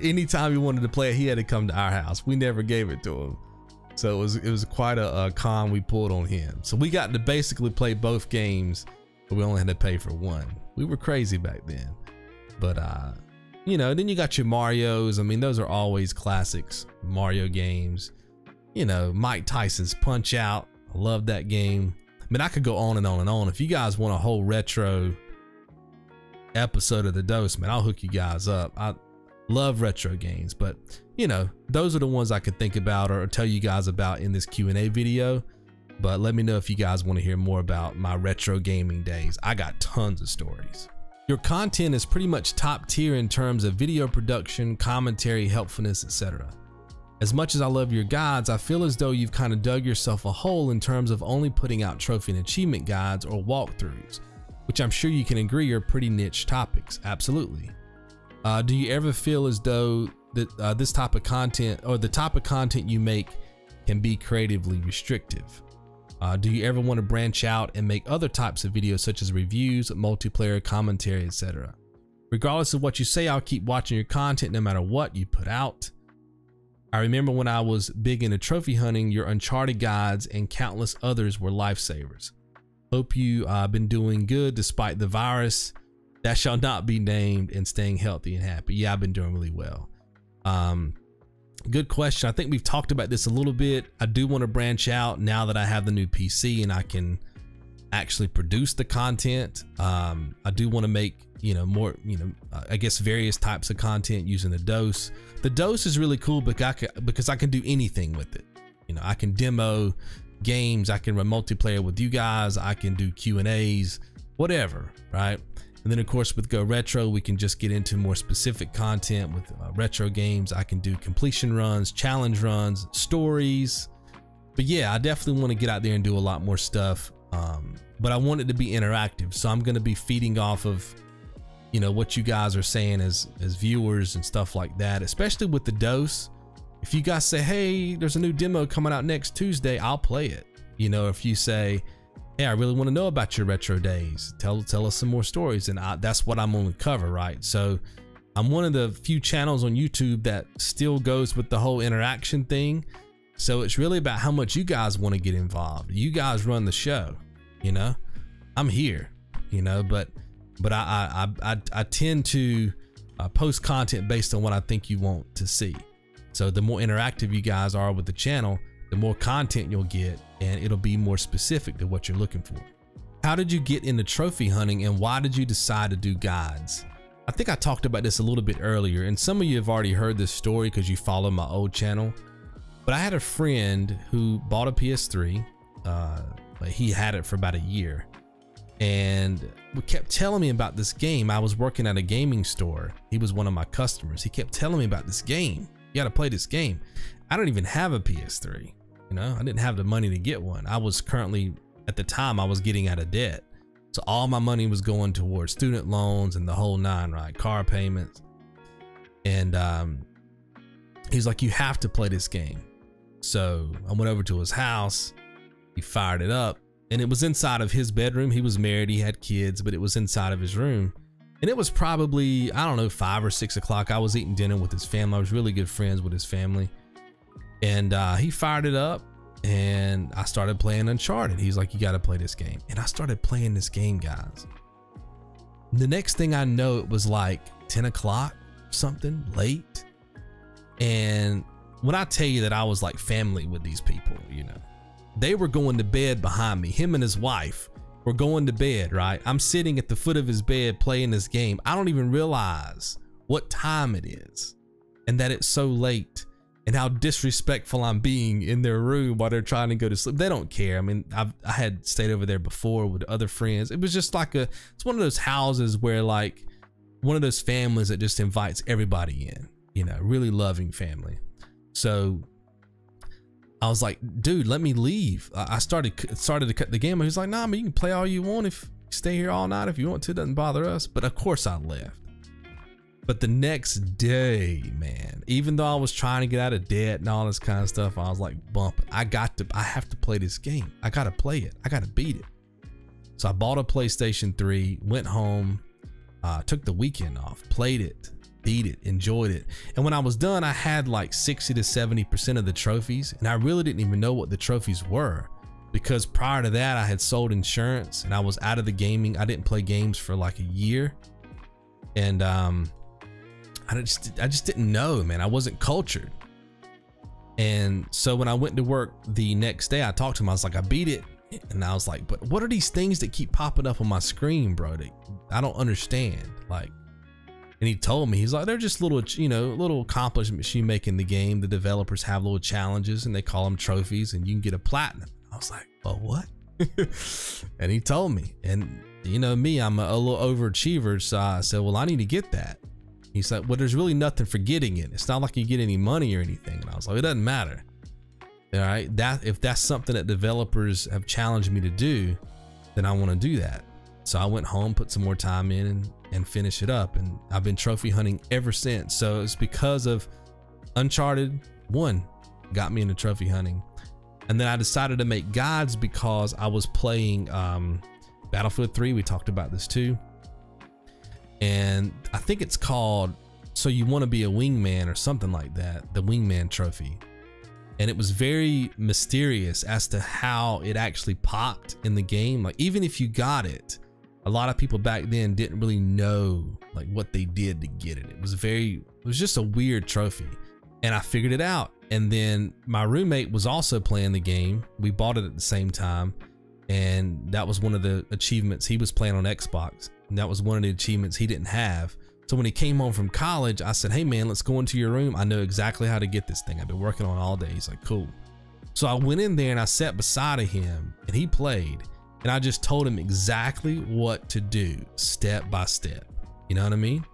Anytime he wanted to play he had to come to our house. We never gave it to him. So it was it was quite a, a con we pulled on him. So we got to basically play both games, but we only had to pay for one. We were crazy back then. But uh, you know, then you got your Mario's. I mean, those are always classics. Mario games. You know, Mike Tyson's Punch Out. I love that game. I mean, I could go on and on and on. If you guys want a whole retro episode of the dose, man, I'll hook you guys up. I love retro games, but you know, those are the ones I could think about or tell you guys about in this Q&A video. But let me know if you guys want to hear more about my retro gaming days. I got tons of stories. Your content is pretty much top tier in terms of video production, commentary, helpfulness, etc. As much as I love your guides, I feel as though you've kind of dug yourself a hole in terms of only putting out trophy and achievement guides or walkthroughs which I'm sure you can agree are pretty niche topics. Absolutely. Uh, do you ever feel as though that uh, this type of content or the type of content you make can be creatively restrictive? Uh, do you ever want to branch out and make other types of videos such as reviews, multiplayer, commentary, etc.? Regardless of what you say, I'll keep watching your content no matter what you put out. I remember when I was big into trophy hunting, your Uncharted guides and countless others were lifesavers. Hope you uh, been doing good despite the virus that shall not be named and staying healthy and happy. Yeah, I've been doing really well. Um, good question. I think we've talked about this a little bit. I do want to branch out now that I have the new PC and I can actually produce the content. Um, I do want to make, you know, more, you know, I guess various types of content using the dose. The dose is really cool because I can, do anything with it. You know, I can demo games. I can run multiplayer with you guys. I can do Q and A's, whatever, right? And then, of course, with Go Retro, we can just get into more specific content with uh, retro games. I can do completion runs, challenge runs, stories. But yeah, I definitely want to get out there and do a lot more stuff. Um, but I want it to be interactive. So I'm going to be feeding off of, you know, what you guys are saying as, as viewers and stuff like that, especially with the dose. If you guys say, hey, there's a new demo coming out next Tuesday, I'll play it. You know, if you say, hey, I really want to know about your retro days. Tell tell us some more stories, and I, that's what I'm going to cover, right? So I'm one of the few channels on YouTube that still goes with the whole interaction thing. So it's really about how much you guys want to get involved. You guys run the show, you know. I'm here, you know, but but I I I, I tend to uh, post content based on what I think you want to see. So the more interactive you guys are with the channel, the more content you'll get and it'll be more specific to what you're looking for. How did you get into trophy hunting and why did you decide to do guides? I think I talked about this a little bit earlier and some of you have already heard this story because you follow my old channel. But I had a friend who bought a PS3. Uh, he had it for about a year and kept telling me about this game. I was working at a gaming store. He was one of my customers. He kept telling me about this game. You got to play this game. I don't even have a PS3. You know, I didn't have the money to get one. I was currently, at the time, I was getting out of debt. So all my money was going towards student loans and the whole nine, right? Car payments. And um, he's like, you have to play this game. So I went over to his house. He fired it up and it was inside of his bedroom. He was married, he had kids, but it was inside of his room. And it was probably, I don't know, five or six o'clock. I was eating dinner with his family. I was really good friends with his family. And uh, he fired it up and I started playing Uncharted. He's like, you got to play this game. And I started playing this game, guys. The next thing I know, it was like 10 o'clock, something late. And when I tell you that I was like family with these people, you know, they were going to bed behind me, him and his wife were going to bed, right? I'm sitting at the foot of his bed playing this game. I don't even realize what time it is and that it's so late and how disrespectful I'm being in their room while they're trying to go to sleep. They don't care. I mean, I've, I had stayed over there before with other friends. It was just like a, it's one of those houses where like one of those families that just invites everybody in, you know, really loving family. So I was like, dude, let me leave. I started started to cut the game. He was like, nah, man, you can play all you want if stay here all night if you want to. It doesn't bother us. But of course I left. But the next day, man, even though I was trying to get out of debt and all this kind of stuff, I was like, bump, I got to, I have to play this game. I got to play it. I got to beat it. So I bought a PlayStation 3, went home, uh, took the weekend off, played it, beat it, enjoyed it. And when I was done, I had like 60 to 70% of the trophies. And I really didn't even know what the trophies were because prior to that, I had sold insurance and I was out of the gaming. I didn't play games for like a year. And, um, I just I just didn't know, man. I wasn't cultured. And so when I went to work the next day, I talked to him. I was like, I beat it. And I was like, but what are these things that keep popping up on my screen, bro? I don't understand. Like, and he told me, he's like, they're just little, you know, little accomplishments you make in the game. The developers have little challenges and they call them trophies and you can get a platinum. I was like, well, what? and he told me. And you know me, I'm a, a little overachiever. So I said, well, I need to get that. He's like, well, there's really nothing for getting it. It's not like you get any money or anything. And I was like, it doesn't matter. All right. That if that's something that developers have challenged me to do, then I want to do that. So I went home, put some more time in and, and finish it up. And I've been trophy hunting ever since. So it's because of Uncharted 1 got me into trophy hunting. And then I decided to make guides because I was playing um, Battlefield 3. We talked about this too and I think it's called So You Want to Be a Wingman or something like that, the Wingman Trophy. And it was very mysterious as to how it actually popped in the game. Like, even if you got it, a lot of people back then didn't really know like what they did to get it. It was very, it was just a weird trophy. And I figured it out. And then my roommate was also playing the game. We bought it at the same time. And that was one of the achievements. He was playing on Xbox. And that was one of the achievements he didn't have. So when he came home from college, I said, Hey man, let's go into your room. I know exactly how to get this thing. I've been working on all day. He's like, Cool. So I went in there and I sat beside of him and he played. And I just told him exactly what to do step by step. You know what I mean?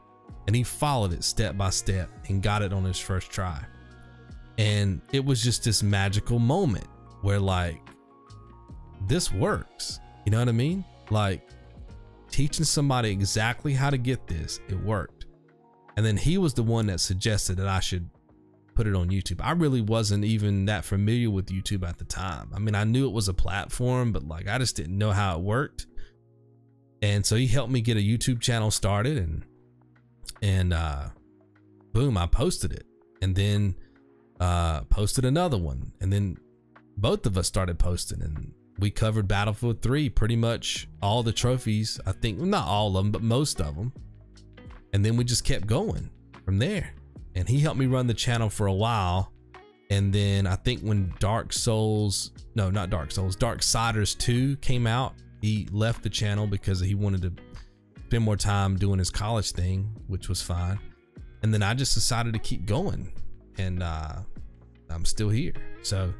And he followed it step by step and got it on his first try. And it was just this magical moment where, like, this works. You know what I mean? Like, teaching somebody exactly how to get this, it worked. And then he was the one that suggested that I should put it on YouTube. I really wasn't even that familiar with YouTube at the time. I mean, I knew it was a platform, but like I just didn't know how it worked. And so he helped me get a YouTube channel started and and uh boom, I posted it. And then uh posted another one. And then both of us started posting and we covered Battlefield 3 pretty much all the trophies. I think not all of them, but most of them. And then we just kept going from there and he helped me run the channel for a while. And then I think when Dark Souls, no, not Dark Souls, Darksiders 2 came out, he left the channel because he wanted to spend more time doing his college thing, which was fine. And then I just decided to keep going, and uh, I'm still here. So,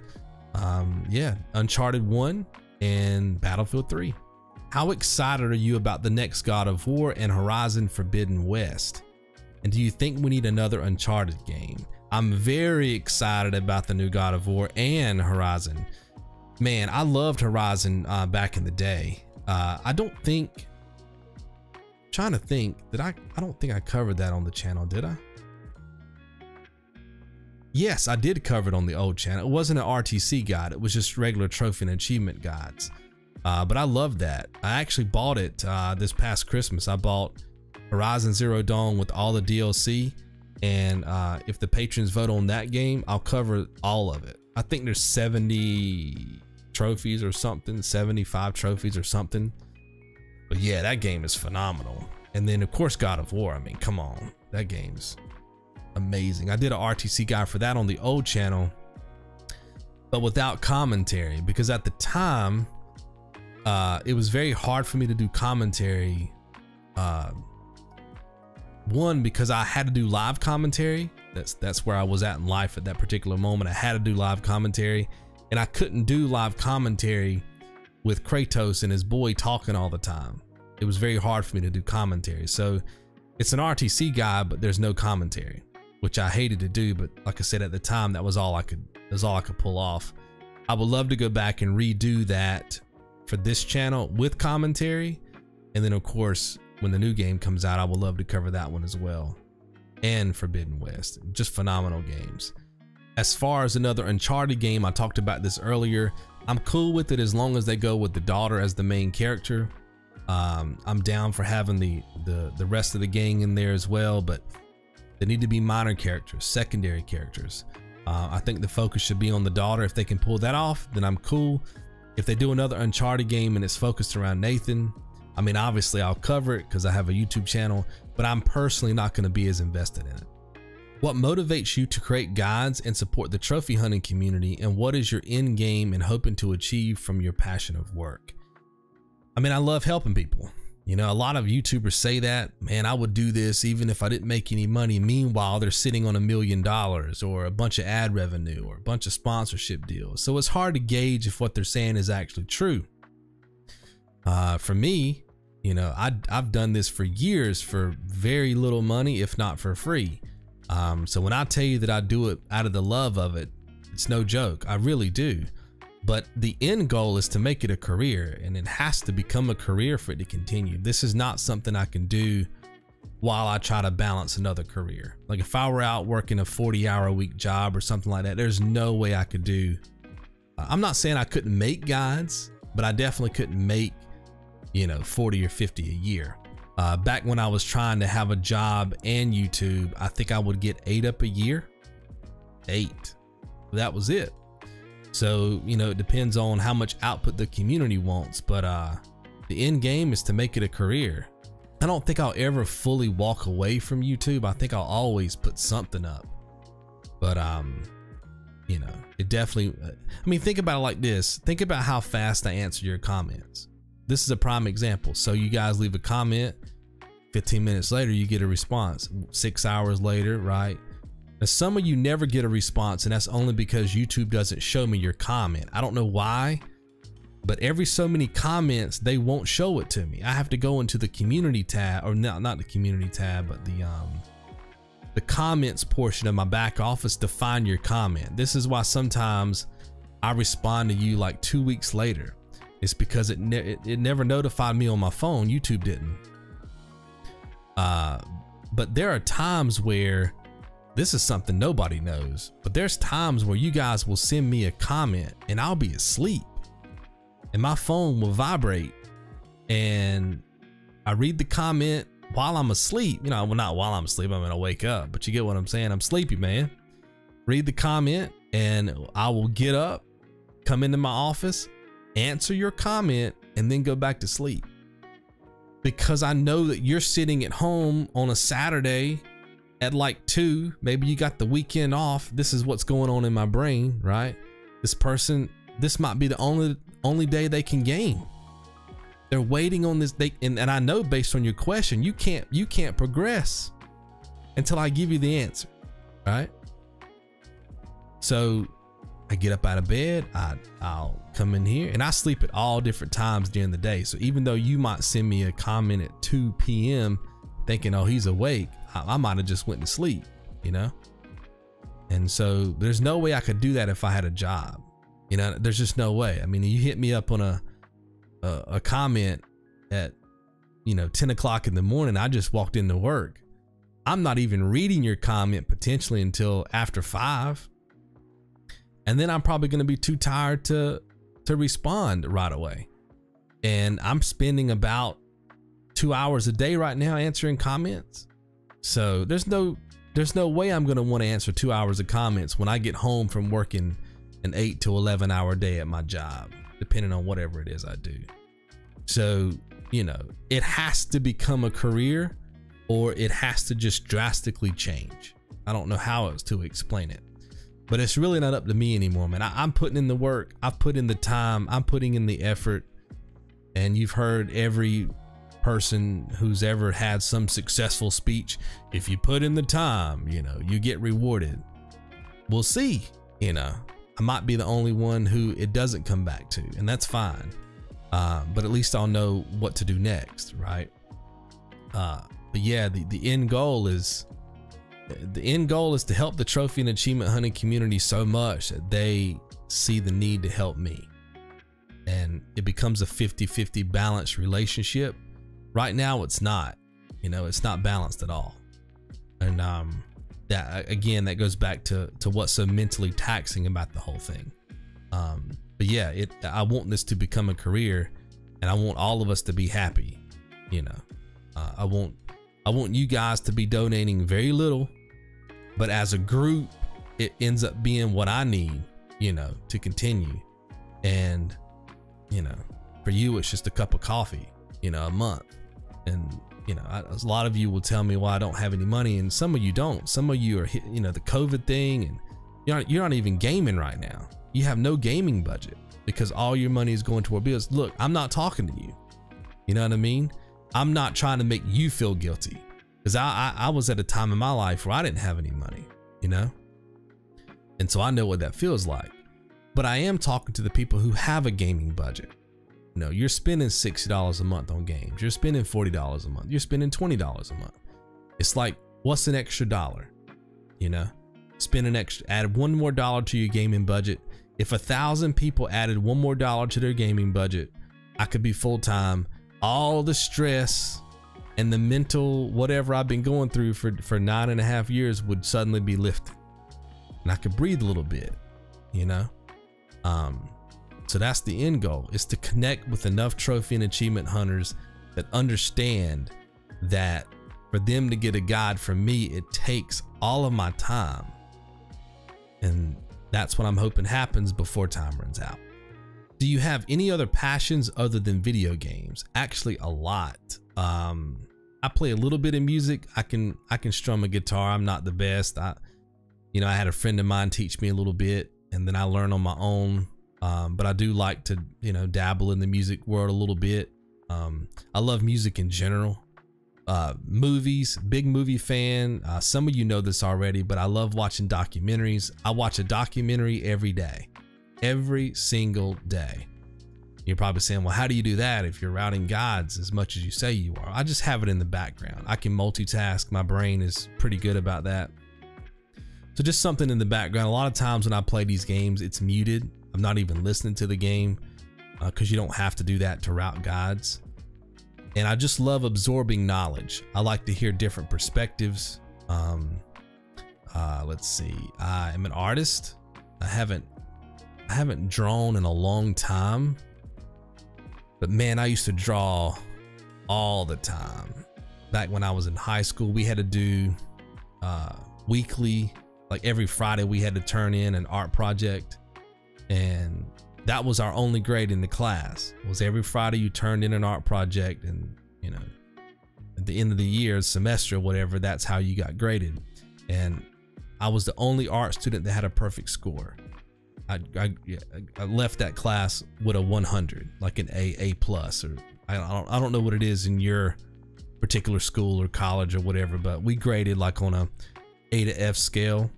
um, yeah, Uncharted 1 and Battlefield 3. How excited are you about the next God of War and Horizon Forbidden West? And do you think we need another Uncharted game? I'm very excited about the new God of War and Horizon. Man, I loved Horizon uh, back in the day. Uh, I don't think, trying to think that I, I don't think I covered that on the channel, did I? Yes, I did cover it on the old channel. It wasn't an RTC guide. It was just regular trophy and achievement guides. Uh, but I love that. I actually bought it uh, this past Christmas. I bought Horizon Zero Dawn with all the DLC. And uh, if the patrons vote on that game, I'll cover all of it. I think there's 70 trophies or something, 75 trophies or something. But yeah, that game is phenomenal. And then of course God of War. I mean, come on, that game's amazing. I did an RTC guide for that on the old channel, but without commentary because at the time, uh, it was very hard for me to do commentary uh, one because I had to do live commentary. That's that's where I was at in life at that particular moment. I had to do live commentary, and I couldn't do live commentary with Kratos and his boy talking all the time. It was very hard for me to do commentary. So it's an RTC guy, but there's no commentary, which I hated to do. But like I said at the time, that was all I could. That's all I could pull off. I would love to go back and redo that for this channel with commentary, and then of course when the new game comes out, I would love to cover that one as well. And Forbidden West. Just phenomenal games. As far as another Uncharted game, I talked about this earlier. I'm cool with it as long as they go with the daughter as the main character. Um, I'm down for having the, the the rest of the gang in there as well, but they need to be minor characters, secondary characters. Uh, I think the focus should be on the daughter. If they can pull that off, then I'm cool. If they do another Uncharted game and it's focused around Nathan, I mean, obviously I'll cover it because I have a YouTube channel, but I'm personally not going to be as invested in it. What motivates you to create guides and support the trophy hunting community, and what is your end game and hoping to achieve from your passion of work? I mean, I love helping people. You know, a lot of YouTubers say that, man, I would do this even if I didn't make any money. Meanwhile, they're sitting on a million dollars or a bunch of ad revenue or a bunch of sponsorship deals. So it's hard to gauge if what they're saying is actually true. Uh, for me, you know, I, I've done this for years for very little money, if not for free. Um, so when I tell you that I do it out of the love of it, it's no joke. I really do. But the end goal is to make it a career and it has to become a career for it to continue. This is not something I can do while I try to balance another career. Like if I were out working a 40 hour a week job or something like that, there's no way I could do. I'm not saying I couldn't make guides, but I definitely couldn't make you know, 40 or 50 a year. Uh, back when I was trying to have a job and YouTube, I think I would get eight up a year. Eight. That was it. So, you know, it depends on how much output the community wants, but uh, the end game is to make it a career. I don't think I'll ever fully walk away from YouTube. I think I'll always put something up. But, um, you know, it definitely, uh, I mean, think about it like this. Think about how fast I answer your comments this is a prime example. So you guys leave a comment, 15 minutes later, you get a response. Six hours later, right? Now, some of you never get a response, and that's only because YouTube doesn't show me your comment. I don't know why, but every so many comments they won't show it to me i have to go into the community tab or not not the community tab but the um the comments portion of my back office to find your comment this is why sometimes i respond to you like two weeks later it's because it, ne it, never notified me on my phone youtube didn't uh but there are times where this is something nobody knows but there's times where you guys will send me a comment and i'll be asleep and my phone will vibrate and I read the comment while I'm asleep. You know, well, not while I'm asleep, I'm gonna wake up, but you get what I'm saying. I'm sleepy, man. Read the comment and I will get up, come into my office, answer your comment, and then go back to sleep. Because I know that you're sitting at home on a Saturday at like two, maybe you got the weekend off. This is what's going on in my brain, right? This person, this might be the only only day they can game. They're waiting on this they and, and I know based on your question, you can't you can't progress until I give you the answer. Right? So I get up out of bed, I I'll come in here and I sleep at all different times during the day. So even though you might send me a comment at 2 p.m. thinking, oh, he's awake, I, I might have just went to sleep, you know? And so there's no way I could do that if I had a job. You know, there's just no way. I mean, you hit me up on a a, a comment at you know 10 o'clock in the morning. I just walked into work. I'm not even reading your comment potentially until after five, and then I'm probably going to be too tired to to respond right away. And I'm spending about two hours a day right now answering comments. So there's no there's no way I'm to want to answer two hours of comments when I get home from working an 8 to 11 hour day at my job, depending on whatever it is I do. So, you know, it has to become a career or it has to just drastically change. I don't know how else to explain it. But it's really not up to me anymore, man. I, am putting in the work, I've put in the time, I'm putting in the effort. And you've heard every person who's ever had some successful speech if you put in the time, you know, you get rewarded. We'll see, you know. I might be the only one who it doesn't come back to, and that's fine. Uh, but at least I'll know what to do next, right? Uh, but yeah, the, the end goal is the end goal is to help the trophy and achievement hunting community so much that they see the need to help me. And it becomes a 50 50 balanced relationship. Right now, it's not. You know, it's not balanced at all. And um, that again that goes back to to what's so mentally taxing about the whole thing um but yeah it i want this to become a career and i want all of us to be happy you know uh, i want i want you guys to be donating very little but as a group it ends up being what i need you know to continue and you know for you it's just a cup of coffee you know a month and you know, I, a lot of you will tell me, well, I don't have any money, and some of you don't. Some of you are, you know, the COVID thing, and you're not, you're not even gaming right now. You have no gaming budget because all your money is going toward bills. Look, I'm not talking to you. You know what I mean? I'm not trying to make you feel guilty because I, I, I was at a time in my life where I didn't have any money, you know, and so I know what that feels like. But I am talking to the people who have a gaming budget no, you're spending $60 a month on games. You're spending $40 a month. You're spending $20 a month. It's like, what's an extra dollar? You know, spend an extra, add one more dollar to your gaming budget. If a thousand people added one more dollar to their gaming budget, I could be full time. All the stress and the mental whatever I've been going through for, for nine and a half years would suddenly be lifted. And I could breathe a little bit, you know? Um, so that's the end goal is to connect with enough trophy and achievement hunters that understand that for them to get a guide from me, it takes all of my time. And that's what I'm hoping happens before time runs out. Do you have any other passions other than video games? Actually, a lot. Um, I play a little bit of music. I can I can strum a guitar. I'm not the best. I, you know, I had a friend of mine teach me a little bit, and then I learn on my own. Um, but I do like to, you know, dabble in the music world a little bit. Um, I love music in general. Uh, movies, big movie fan. Uh, some of you know this already, but I love watching documentaries. I watch a documentary every day, every single day. You're probably saying, well, how do you do that if you're routing gods as much as you say you are? I just have it in the background. I can multitask. My brain is pretty good about that. So just something in the background. A lot of times when I play these games, it's muted. I'm not even listening to the game because uh, you don't have to do that to route gods. And I just love absorbing knowledge. I like to hear different perspectives. Um, uh, let's see. I am an artist. I haven't I haven't drawn in a long time. But man, I used to draw all the time. Back when I was in high school, we had to do uh, weekly, like every Friday, we had to turn in an art project. And that was our only grade in the class was every Friday you turned in an art project and, you know, at the end of the year, semester, whatever, that's how you got graded. And I was the only art student that had a perfect score. I, I, I left that class with a 100, like an A, A plus, or I don't, I don't know what it is in your particular school or college or whatever, but we graded like on a A to F scale.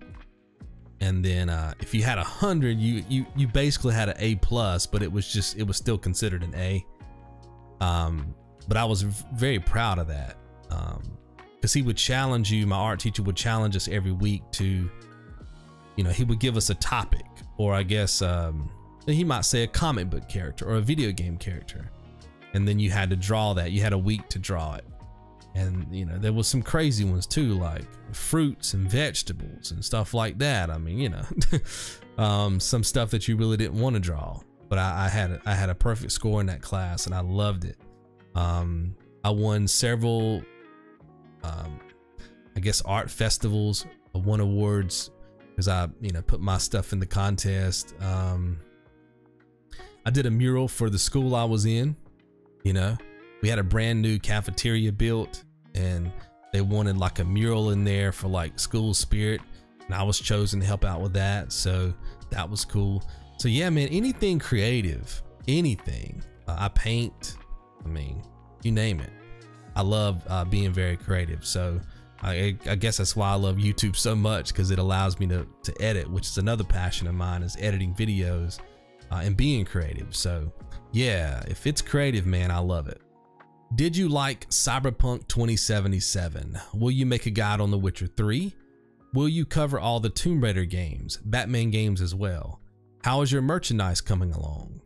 And then uh, if you had a hundred, you you you basically had an A plus, but it was just it was still considered an A. Um, but I was very proud of that. Um, because he would challenge you. My art teacher would challenge us every week to, you know, he would give us a topic or I guess um, he might say a comic book character or a video game character. And then you had to draw that. You had a week to draw it. And you know, there was some crazy ones too, like fruits and vegetables and stuff like that. I mean, you know, um, some stuff that you really didn't want to draw. But I, I had I had a perfect score in that class, and I loved it. Um, I won several, um, I guess, art festivals. I won awards because I, you know, put my stuff in the contest. Um, I did a mural for the school I was in. You know, we had a brand new cafeteria built, and they wanted like a mural in there for like school spirit, and I was chosen to help out with that. So that was cool. So yeah, man, anything creative, anything. Uh, I paint. I mean, you name it. I love uh, being very creative. So I, I, guess that's why I love YouTube so much because it allows me to, to edit, which is another passion of mine is editing videos uh, and being creative. So yeah, if it's creative, man, I love it. Did you like Cyberpunk 2077? Will you make a guide on The Witcher 3? Will you cover all the Tomb Raider games, Batman games as well? How is your merchandise coming along?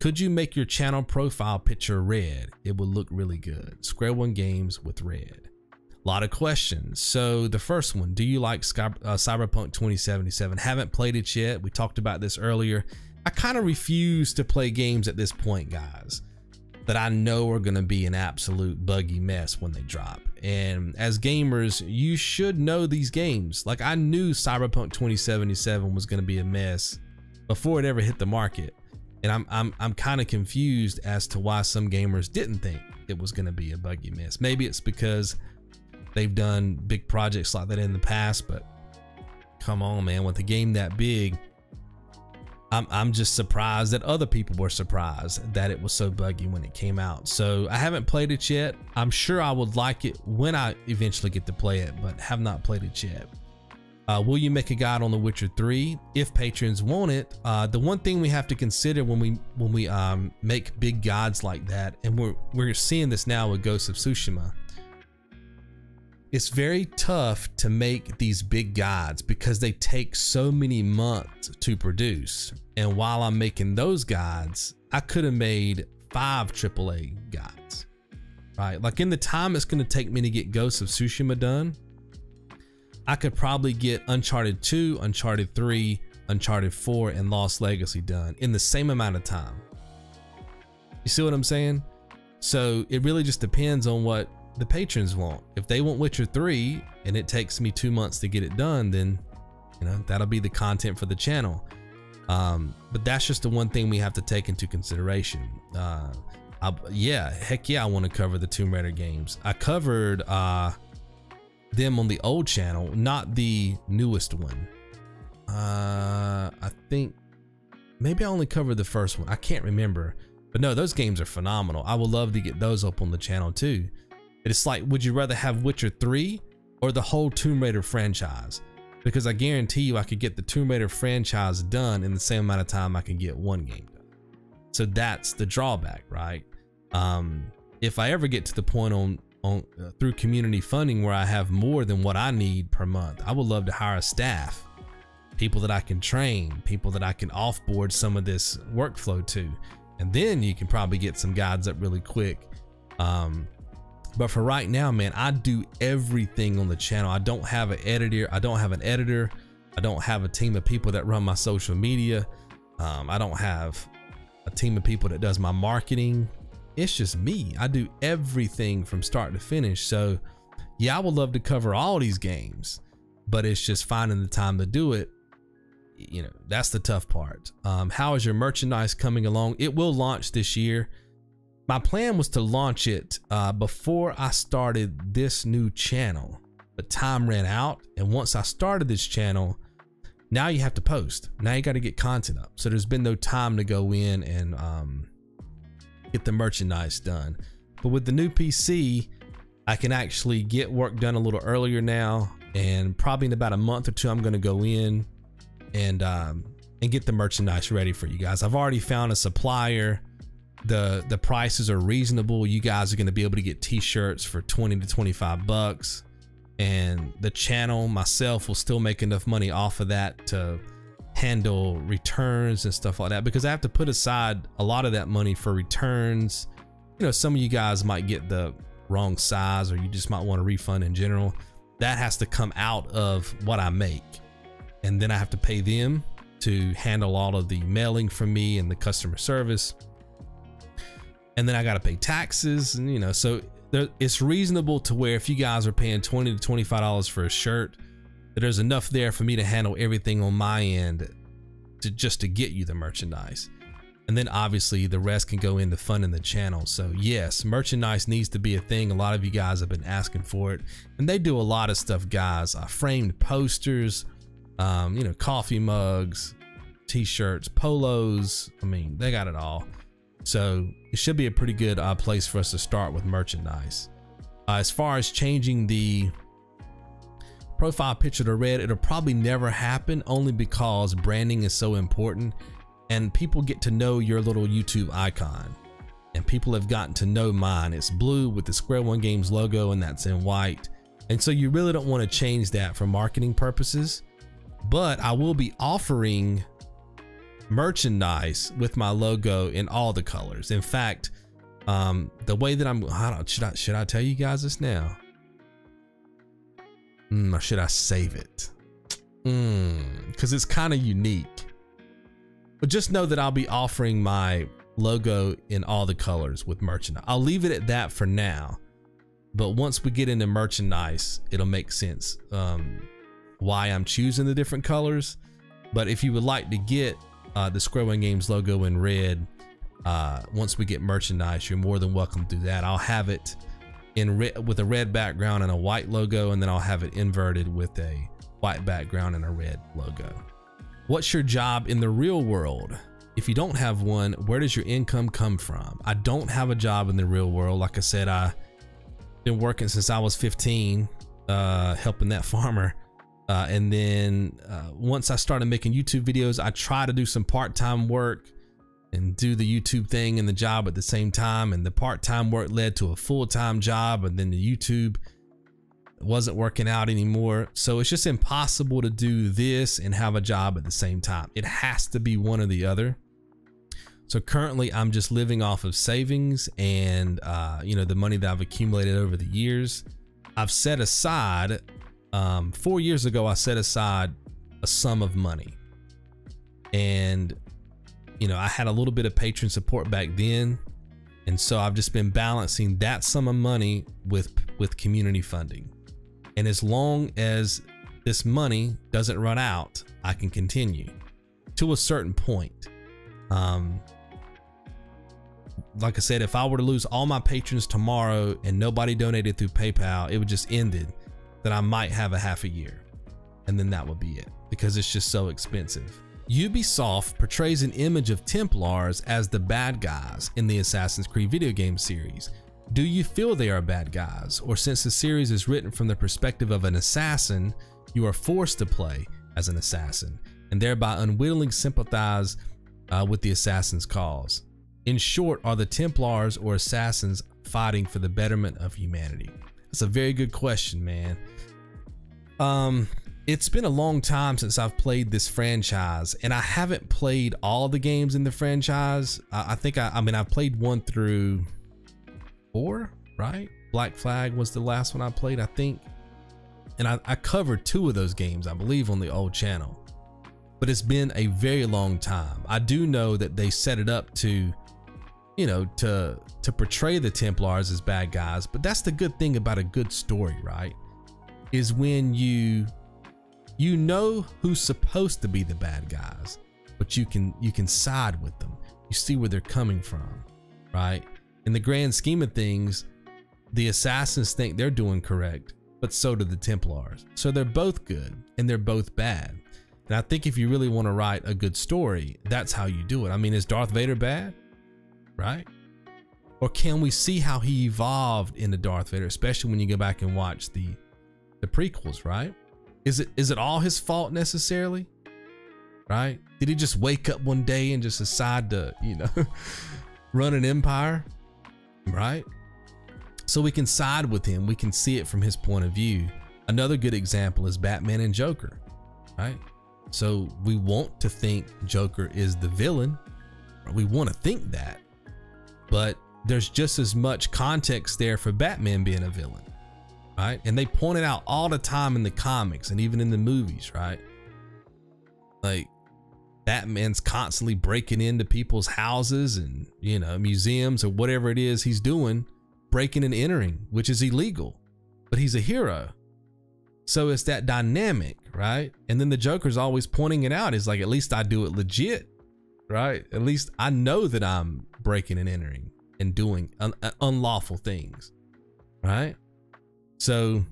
Could you make your channel profile picture red? It would look really good. Square One Games with red. Lot of questions. So the first one, do you like Sky, uh, Cyberpunk 2077? Haven't played it yet. We talked about this earlier. I kind of refuse to play games at this point, guys, that I know are going to be an absolute buggy mess when they drop. And as gamers, you should know these games. Like I knew Cyberpunk 2077 was going to be a mess before it ever hit the market. And I'm I'm I'm kind of confused as to why some gamers didn't think it was going to be a buggy mess. Maybe it's because they've done big projects like that in the past, but come on, man, with a game that big, I'm, I'm just surprised that other people were surprised that it was so buggy when it came out. So I haven't played it yet. I'm sure I would like it when I eventually get to play it, but have not played it yet. Uh, will you make a guide on The Witcher 3 if patrons want it? Uh, the one thing we have to consider when we when we um, make big guides like that, and we're we're seeing this now with Ghost of Tsushima, it's very tough to make these big guides because they take so many months to produce. And while I'm making those guides, I could have made five AAA guides, right? Like in the time it's going to take me to get Ghosts of Tsushima done, I could probably get Uncharted 2, Uncharted 3, Uncharted 4, and Lost Legacy done in the same amount of time. You see what I'm saying? So it really just depends on what the patrons want. If they want Witcher 3 and it takes me two months to get it done, then you know that'll be the content for the channel. Um, but that's just the one thing we have to take into consideration. Uh, I, yeah, heck yeah, I want to cover the Tomb Raider games. I covered uh, them on the old channel, not the newest one. Uh, I think maybe I only covered the first one. I can't remember. But no, those games are phenomenal. I would love to get those up on the channel too. It's like, would you rather have Witcher 3 or the whole Tomb Raider franchise? Because I guarantee you I could get the Tomb Raider franchise done in the same amount of time I can get one game done. So that's the drawback, right? Um, if I ever get to the point on on uh, through community funding where I have more than what I need per month, I would love to hire a staff, people that I can train, people that I can offboard some of this workflow to, and then you can probably get some guides up really quick. Um, but for right now, man, I do everything on the channel. I don't have an editor. I don't have an editor. I don't have a team of people that run my social media. Um, I don't have a team of people that does my marketing. It's just me. I do everything from start to finish. So, yeah, I would love to cover all these games, but it's just finding the time to do it. You know, that's the tough part. Um, how is your merchandise coming along? It will launch this year my plan was to launch it uh, before I started this new channel, but time ran out. And once I started this channel, now you have to post. Now you got to get content up. So there's been no time to go in and um, get the merchandise done. But with the new PC, I can actually get work done a little earlier now. And probably in about a month or two, I'm going to go in and um, and get the merchandise ready for you guys. I've already found a supplier the the prices are reasonable. You guys are going to be able to get t-shirts for 20 to 25 bucks and the channel myself will still make enough money off of that to handle returns and stuff like that because I have to put aside a lot of that money for returns. You know, some of you guys might get the wrong size or you just might want a refund in general. That has to come out of what I make. And then I have to pay them to handle all of the mailing from me and the customer service and then I got to pay taxes, and you know, so there, it's reasonable to where if you guys are paying twenty to twenty five dollars for a shirt, that there's enough there for me to handle everything on my end to just to get you the merchandise. And then obviously the rest can go into funding the channel. So yes, merchandise needs to be a thing. A lot of you guys have been asking for it, and they do a lot of stuff, guys. Uh, framed posters, um, you know, coffee mugs, t-shirts, polos. I mean, they got it all. So it should be a pretty good uh, place for us to start with merchandise. Uh, as far as changing the profile picture to red, it'll probably never happen only because branding is so important and people get to know your little YouTube icon. And people have gotten to know mine. It's blue with the Square One Games logo and that's in white. And so you really don't want to change that for marketing purposes. But I will be offering merchandise with my logo in all the colors. In fact, um, the way that I'm, I don't, should I should I tell you guys this now? Mm, or should I save it? Because mm, it's kind of unique. But just know that I'll be offering my logo in all the colors with merchandise. I'll leave it at that for now. But once we get into merchandise, it'll make sense um, why I'm choosing the different colors. But if you would like to get uh, the Square One Games logo in red. Uh, once we get merchandise, you're more than welcome to do that. I'll have it in red with a red background and a white logo, and then I'll have it inverted with a white background and a red logo. What's your job in the real world? If you don't have one, where does your income come from? I don't have a job in the real world. Like I said, I've been working since I was 15, uh, helping that farmer. Uh, and then uh, once I started making YouTube videos, I try to do some part-time work and do the YouTube thing and the job at the same time. And the part-time work led to a full-time job, and then the YouTube wasn't working out anymore. So it's just impossible to do this and have a job at the same time. It has to be one or the other. So currently, I'm just living off of savings and uh, you know the money that I've accumulated over the years. I've set aside um, four years ago, I set aside a sum of money. And, you know, I had a little bit of patron support back then. And so I've just been balancing that sum of money with with community funding. And as long as this money doesn't run out, I can continue to a certain point. Um, like I said, if I were to lose all my patrons tomorrow and nobody donated through PayPal, it would just ended that I might have a half a year. And then that would be it because it's just so expensive. Ubisoft portrays an image of Templars as the bad guys in the Assassin's Creed video game series. Do you feel they are bad guys? Or since the series is written from the perspective of an assassin, you are forced to play as an assassin and thereby unwittingly sympathize uh, with the assassin's cause? In short, are the Templars or assassins fighting for the betterment of humanity? That's a very good question, man. Um, it's been a long time since I've played this franchise, and I haven't played all the games in the franchise. I, I think I, I mean, I've played one through four, right? Black Flag was the last one I played, I think. And I, I covered two of those games, I believe, on the old channel. But it's been a very long time. I do know that they set it up to, you know, to to portray the Templars as bad guys. But that's the good thing about a good story, right? Is when you you know who's supposed to be the bad guys, but you can you can side with them. You see where they're coming from, right? In the grand scheme of things, the assassins think they're doing correct, but so do the Templars. So they're both good and they're both bad. And I think if you really want to write a good story, that's how you do it. I mean, is Darth Vader bad? Right? Or can we see how he evolved into Darth Vader, especially when you go back and watch the the prequels, right? Is it is it all his fault necessarily? Right? Did he just wake up one day and just decide to, you know, run an empire? Right? So we can side with him. We can see it from his point of view. Another good example is Batman and Joker, right? So we want to think Joker is the villain. We want to think that. But there's just as much context there for Batman being a villain right? And they point it out all the time in the comics and even in the movies, right? Like Batman's constantly breaking into people's houses and, you know, museums or whatever it is he's doing, breaking and entering, which is illegal, but he's a hero. So it's that dynamic, right? And then the Joker's always pointing it out. Is like, at least I do it legit, right? At least I know that I'm breaking and entering and doing un uh, unlawful things, right? So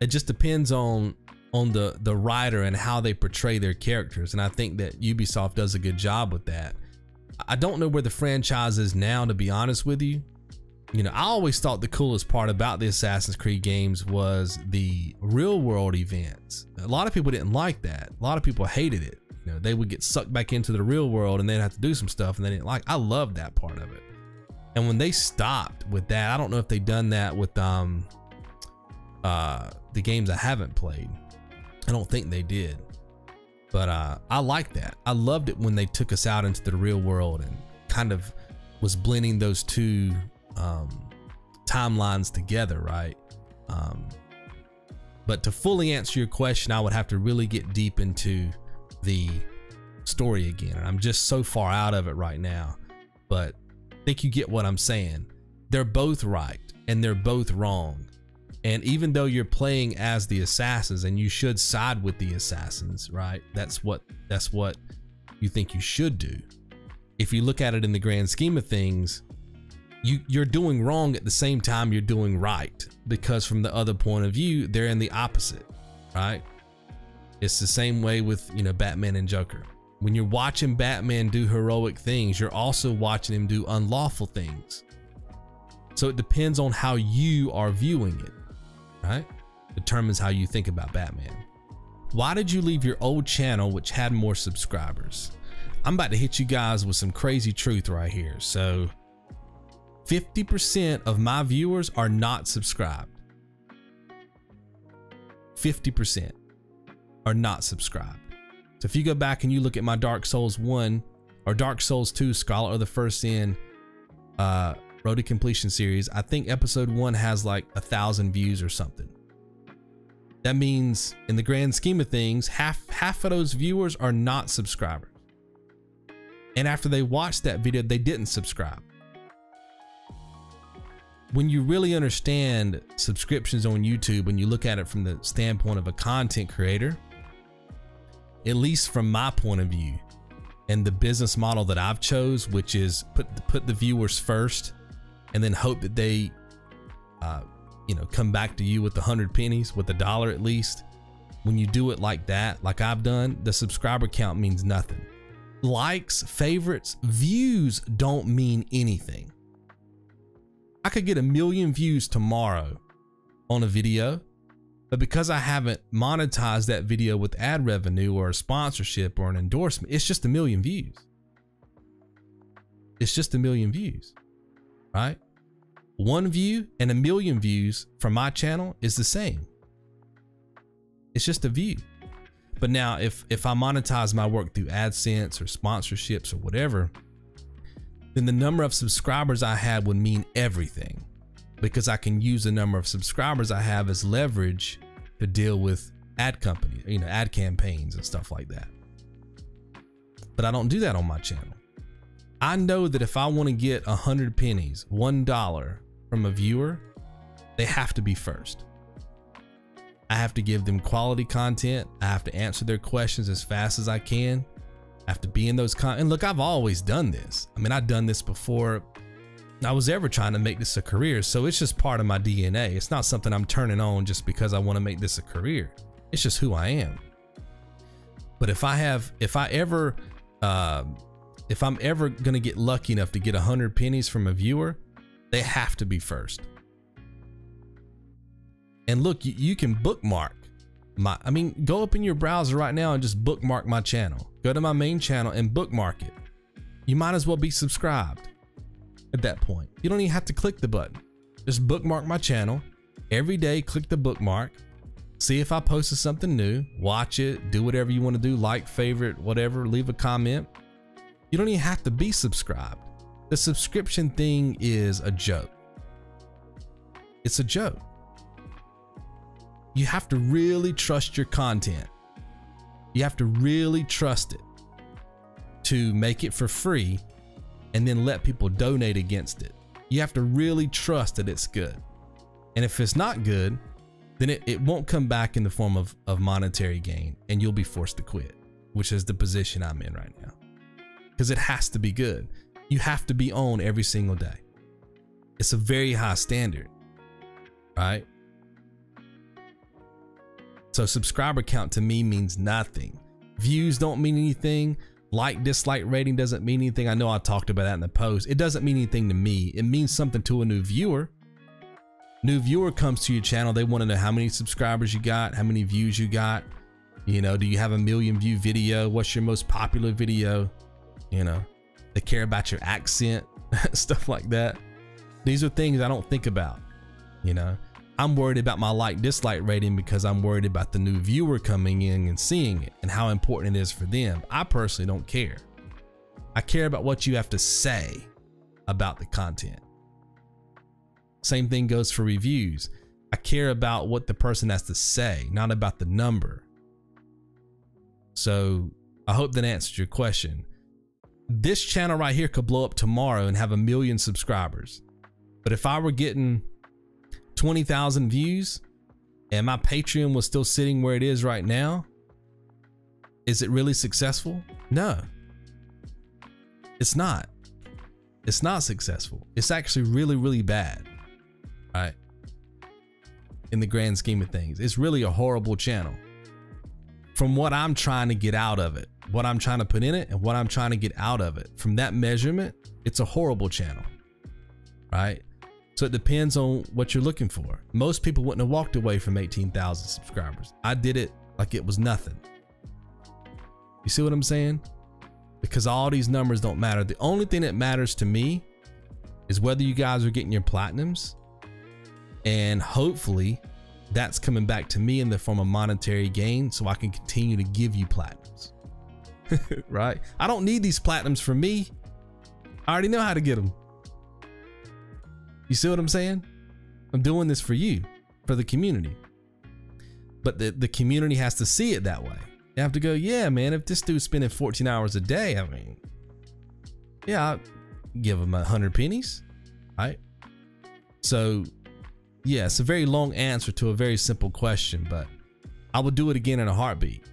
it just depends on on the the writer and how they portray their characters and I think that Ubisoft does a good job with that. I don't know where the franchise is now to be honest with you. You know, I always thought the coolest part about the Assassin's Creed games was the real world events. A lot of people didn't like that. A lot of people hated it. You know, they would get sucked back into the real world and they'd have to do some stuff and they didn't like. I loved that part of it. And when they stopped with that, I don't know if they've done that with um uh, the games I haven't played. I don't think they did. But uh, I like that. I loved it when they took us out into the real world and kind of was blending those two um, timelines together, right? Um, but to fully answer your question, I would have to really get deep into the story again. And I'm just so far out of it right now. But I think you get what I'm saying. They're both right and they're both wrong. And even though you're playing as the assassins and you should side with the assassins, right? That's what that's what you think you should do. If you look at it in the grand scheme of things, you you're doing wrong at the same time you're doing right because from the other point of view, they're in the opposite, right? It's the same way with, you know, Batman and Joker. When you're watching Batman do heroic things, you're also watching him do unlawful things. So it depends on how you are viewing it right? Determines how you think about Batman. Why did you leave your old channel, which had more subscribers? I'm about to hit you guys with some crazy truth right here. So 50% of my viewers are not subscribed. 50% are not subscribed. So if you go back and you look at my Dark Souls 1 or Dark Souls 2 Scholar of the First Sin uh, Road to Completion series, I think episode one has like a thousand views or something. That means in the grand scheme of things, half half of those viewers are not subscribers. And after they watched that video, they didn't subscribe. When you really understand subscriptions on YouTube, when you look at it from the standpoint of a content creator, at least from my point of view, and the business model that I've chose, which is put put the viewers first and then hope that they, uh, you know, come back to you with a hundred pennies, with a dollar at least. When you do it like that, like I've done, the subscriber count means nothing. Likes, favorites, views don't mean anything. I could get a million views tomorrow on a video, but because I haven't monetized that video with ad revenue or a sponsorship or an endorsement, it's just a million views it's just a million views, right? One view and a million views from my channel is the same. It's just a view. But now if if I monetize my work through AdSense or sponsorships or whatever, then the number of subscribers I have would mean everything because I can use the number of subscribers I have as leverage to deal with ad companies, you know, ad campaigns and stuff like that. But I don't do that on my channel. I know that if I want to get a hundred pennies, one dollar from a viewer, they have to be first. I have to give them quality content. I have to answer their questions as fast as I can. I have to be in those con and look, I've always done this. I mean, I've done this before I was ever trying to make this a career. So it's just part of my DNA. It's not something I'm turning on just because I want to make this a career. It's just who I am. But if I have, if I ever, uh, if I'm ever going to get lucky enough to get a hundred pennies from a viewer, they have to be first. And look, you, you can bookmark my, I mean, go up in your browser right now and just bookmark my channel. Go to my main channel and bookmark it. You might as well be subscribed at that point. You don't even have to click the button. Just bookmark my channel. Every day, click the bookmark. See if I posted something new. Watch it. Do whatever you want to do. Like, favorite, whatever. Leave a comment. You don't even have to be subscribed. The subscription thing is a joke. It's a joke you have to really trust your content. You have to really trust it to make it for free and then let people donate against it. You have to really trust that it's good. And if it's not good, then it, it won't come back in the form of, of monetary gain and you'll be forced to quit, which is the position I'm in right now. Because it has to be good. You have to be on every single day. It's a very high standard, right? So subscriber count to me means nothing. Views don't mean anything. Like, dislike rating doesn't mean anything. I know I talked about that in the post. It doesn't mean anything to me. It means something to a new viewer. New viewer comes to your channel. They want to know how many subscribers you got, how many views you got. You know, do you have a million view video? What's your most popular video? You know, they care about your accent, stuff like that. These are things I don't think about, you know. I'm worried about my like dislike rating because I'm worried about the new viewer coming in and seeing it and how important it is for them. I personally don't care. I care about what you have to say about the content. Same thing goes for reviews. I care about what the person has to say, not about the number. So I hope that answered your question. This channel right here could blow up tomorrow and have a million subscribers. But if I were getting 20,000 views and my Patreon was still sitting where it is right now, is it really successful? No. It's not. It's not successful. It's actually really, really bad. Right? In the grand scheme of things, it's really a horrible channel. From what I'm trying to get out of it, what I'm trying to put in it, and what I'm trying to get out of it, from that measurement, it's a horrible channel. Right? So it depends on what you're looking for. Most people wouldn't have walked away from 18,000 subscribers. I did it like it was nothing. You see what I'm saying? Because all these numbers don't matter. The only thing that matters to me is whether you guys are getting your platinums. And hopefully that's coming back to me in the form of monetary gain so I can continue to give you platinums. right? I don't need these platinums for me. I already know how to get them. You see what I'm saying? I'm doing this for you, for the community. But the, the community has to see it that way. They have to go, yeah, man, if this dude's spending 14 hours a day, I mean, yeah, I'll give him a hundred pennies, right? So, yeah, it's a very long answer to a very simple question, but I would do it again in a heartbeat.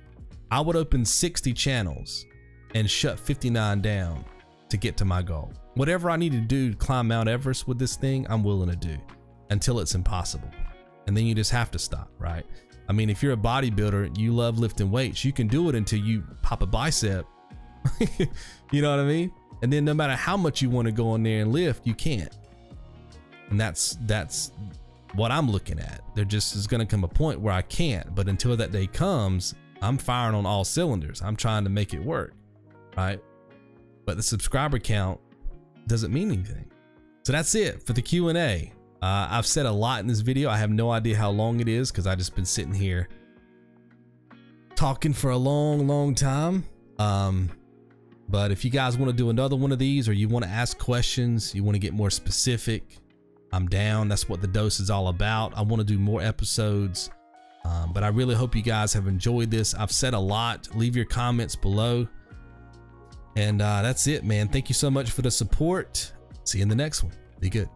I would open 60 channels and shut 59 down to get to my goal. Whatever I need to do to climb Mount Everest with this thing, I'm willing to do until it's impossible. And then you just have to stop, right? I mean, if you're a bodybuilder, you love lifting weights, you can do it until you pop a bicep. you know what I mean? And then no matter how much you want to go in there and lift, you can't. And that's that's what I'm looking at. There just is going to come a point where I can't, but until that day comes, I'm firing on all cylinders. I'm trying to make it work, right? But the subscriber count doesn't mean anything. So that's it for the Q&A. Uh, I've said a lot in this video. I have no idea how long it is because I just been sitting here talking for a long, long time. Um, but if you guys want to do another one of these or you want to ask questions, you want to get more specific, I'm down. That's what the dose is all about. I want to do more episodes. Um, but I really hope you guys have enjoyed this. I've said a lot. Leave your comments below. And uh, that's it, man. Thank you so much for the support. See you in the next one. Be good.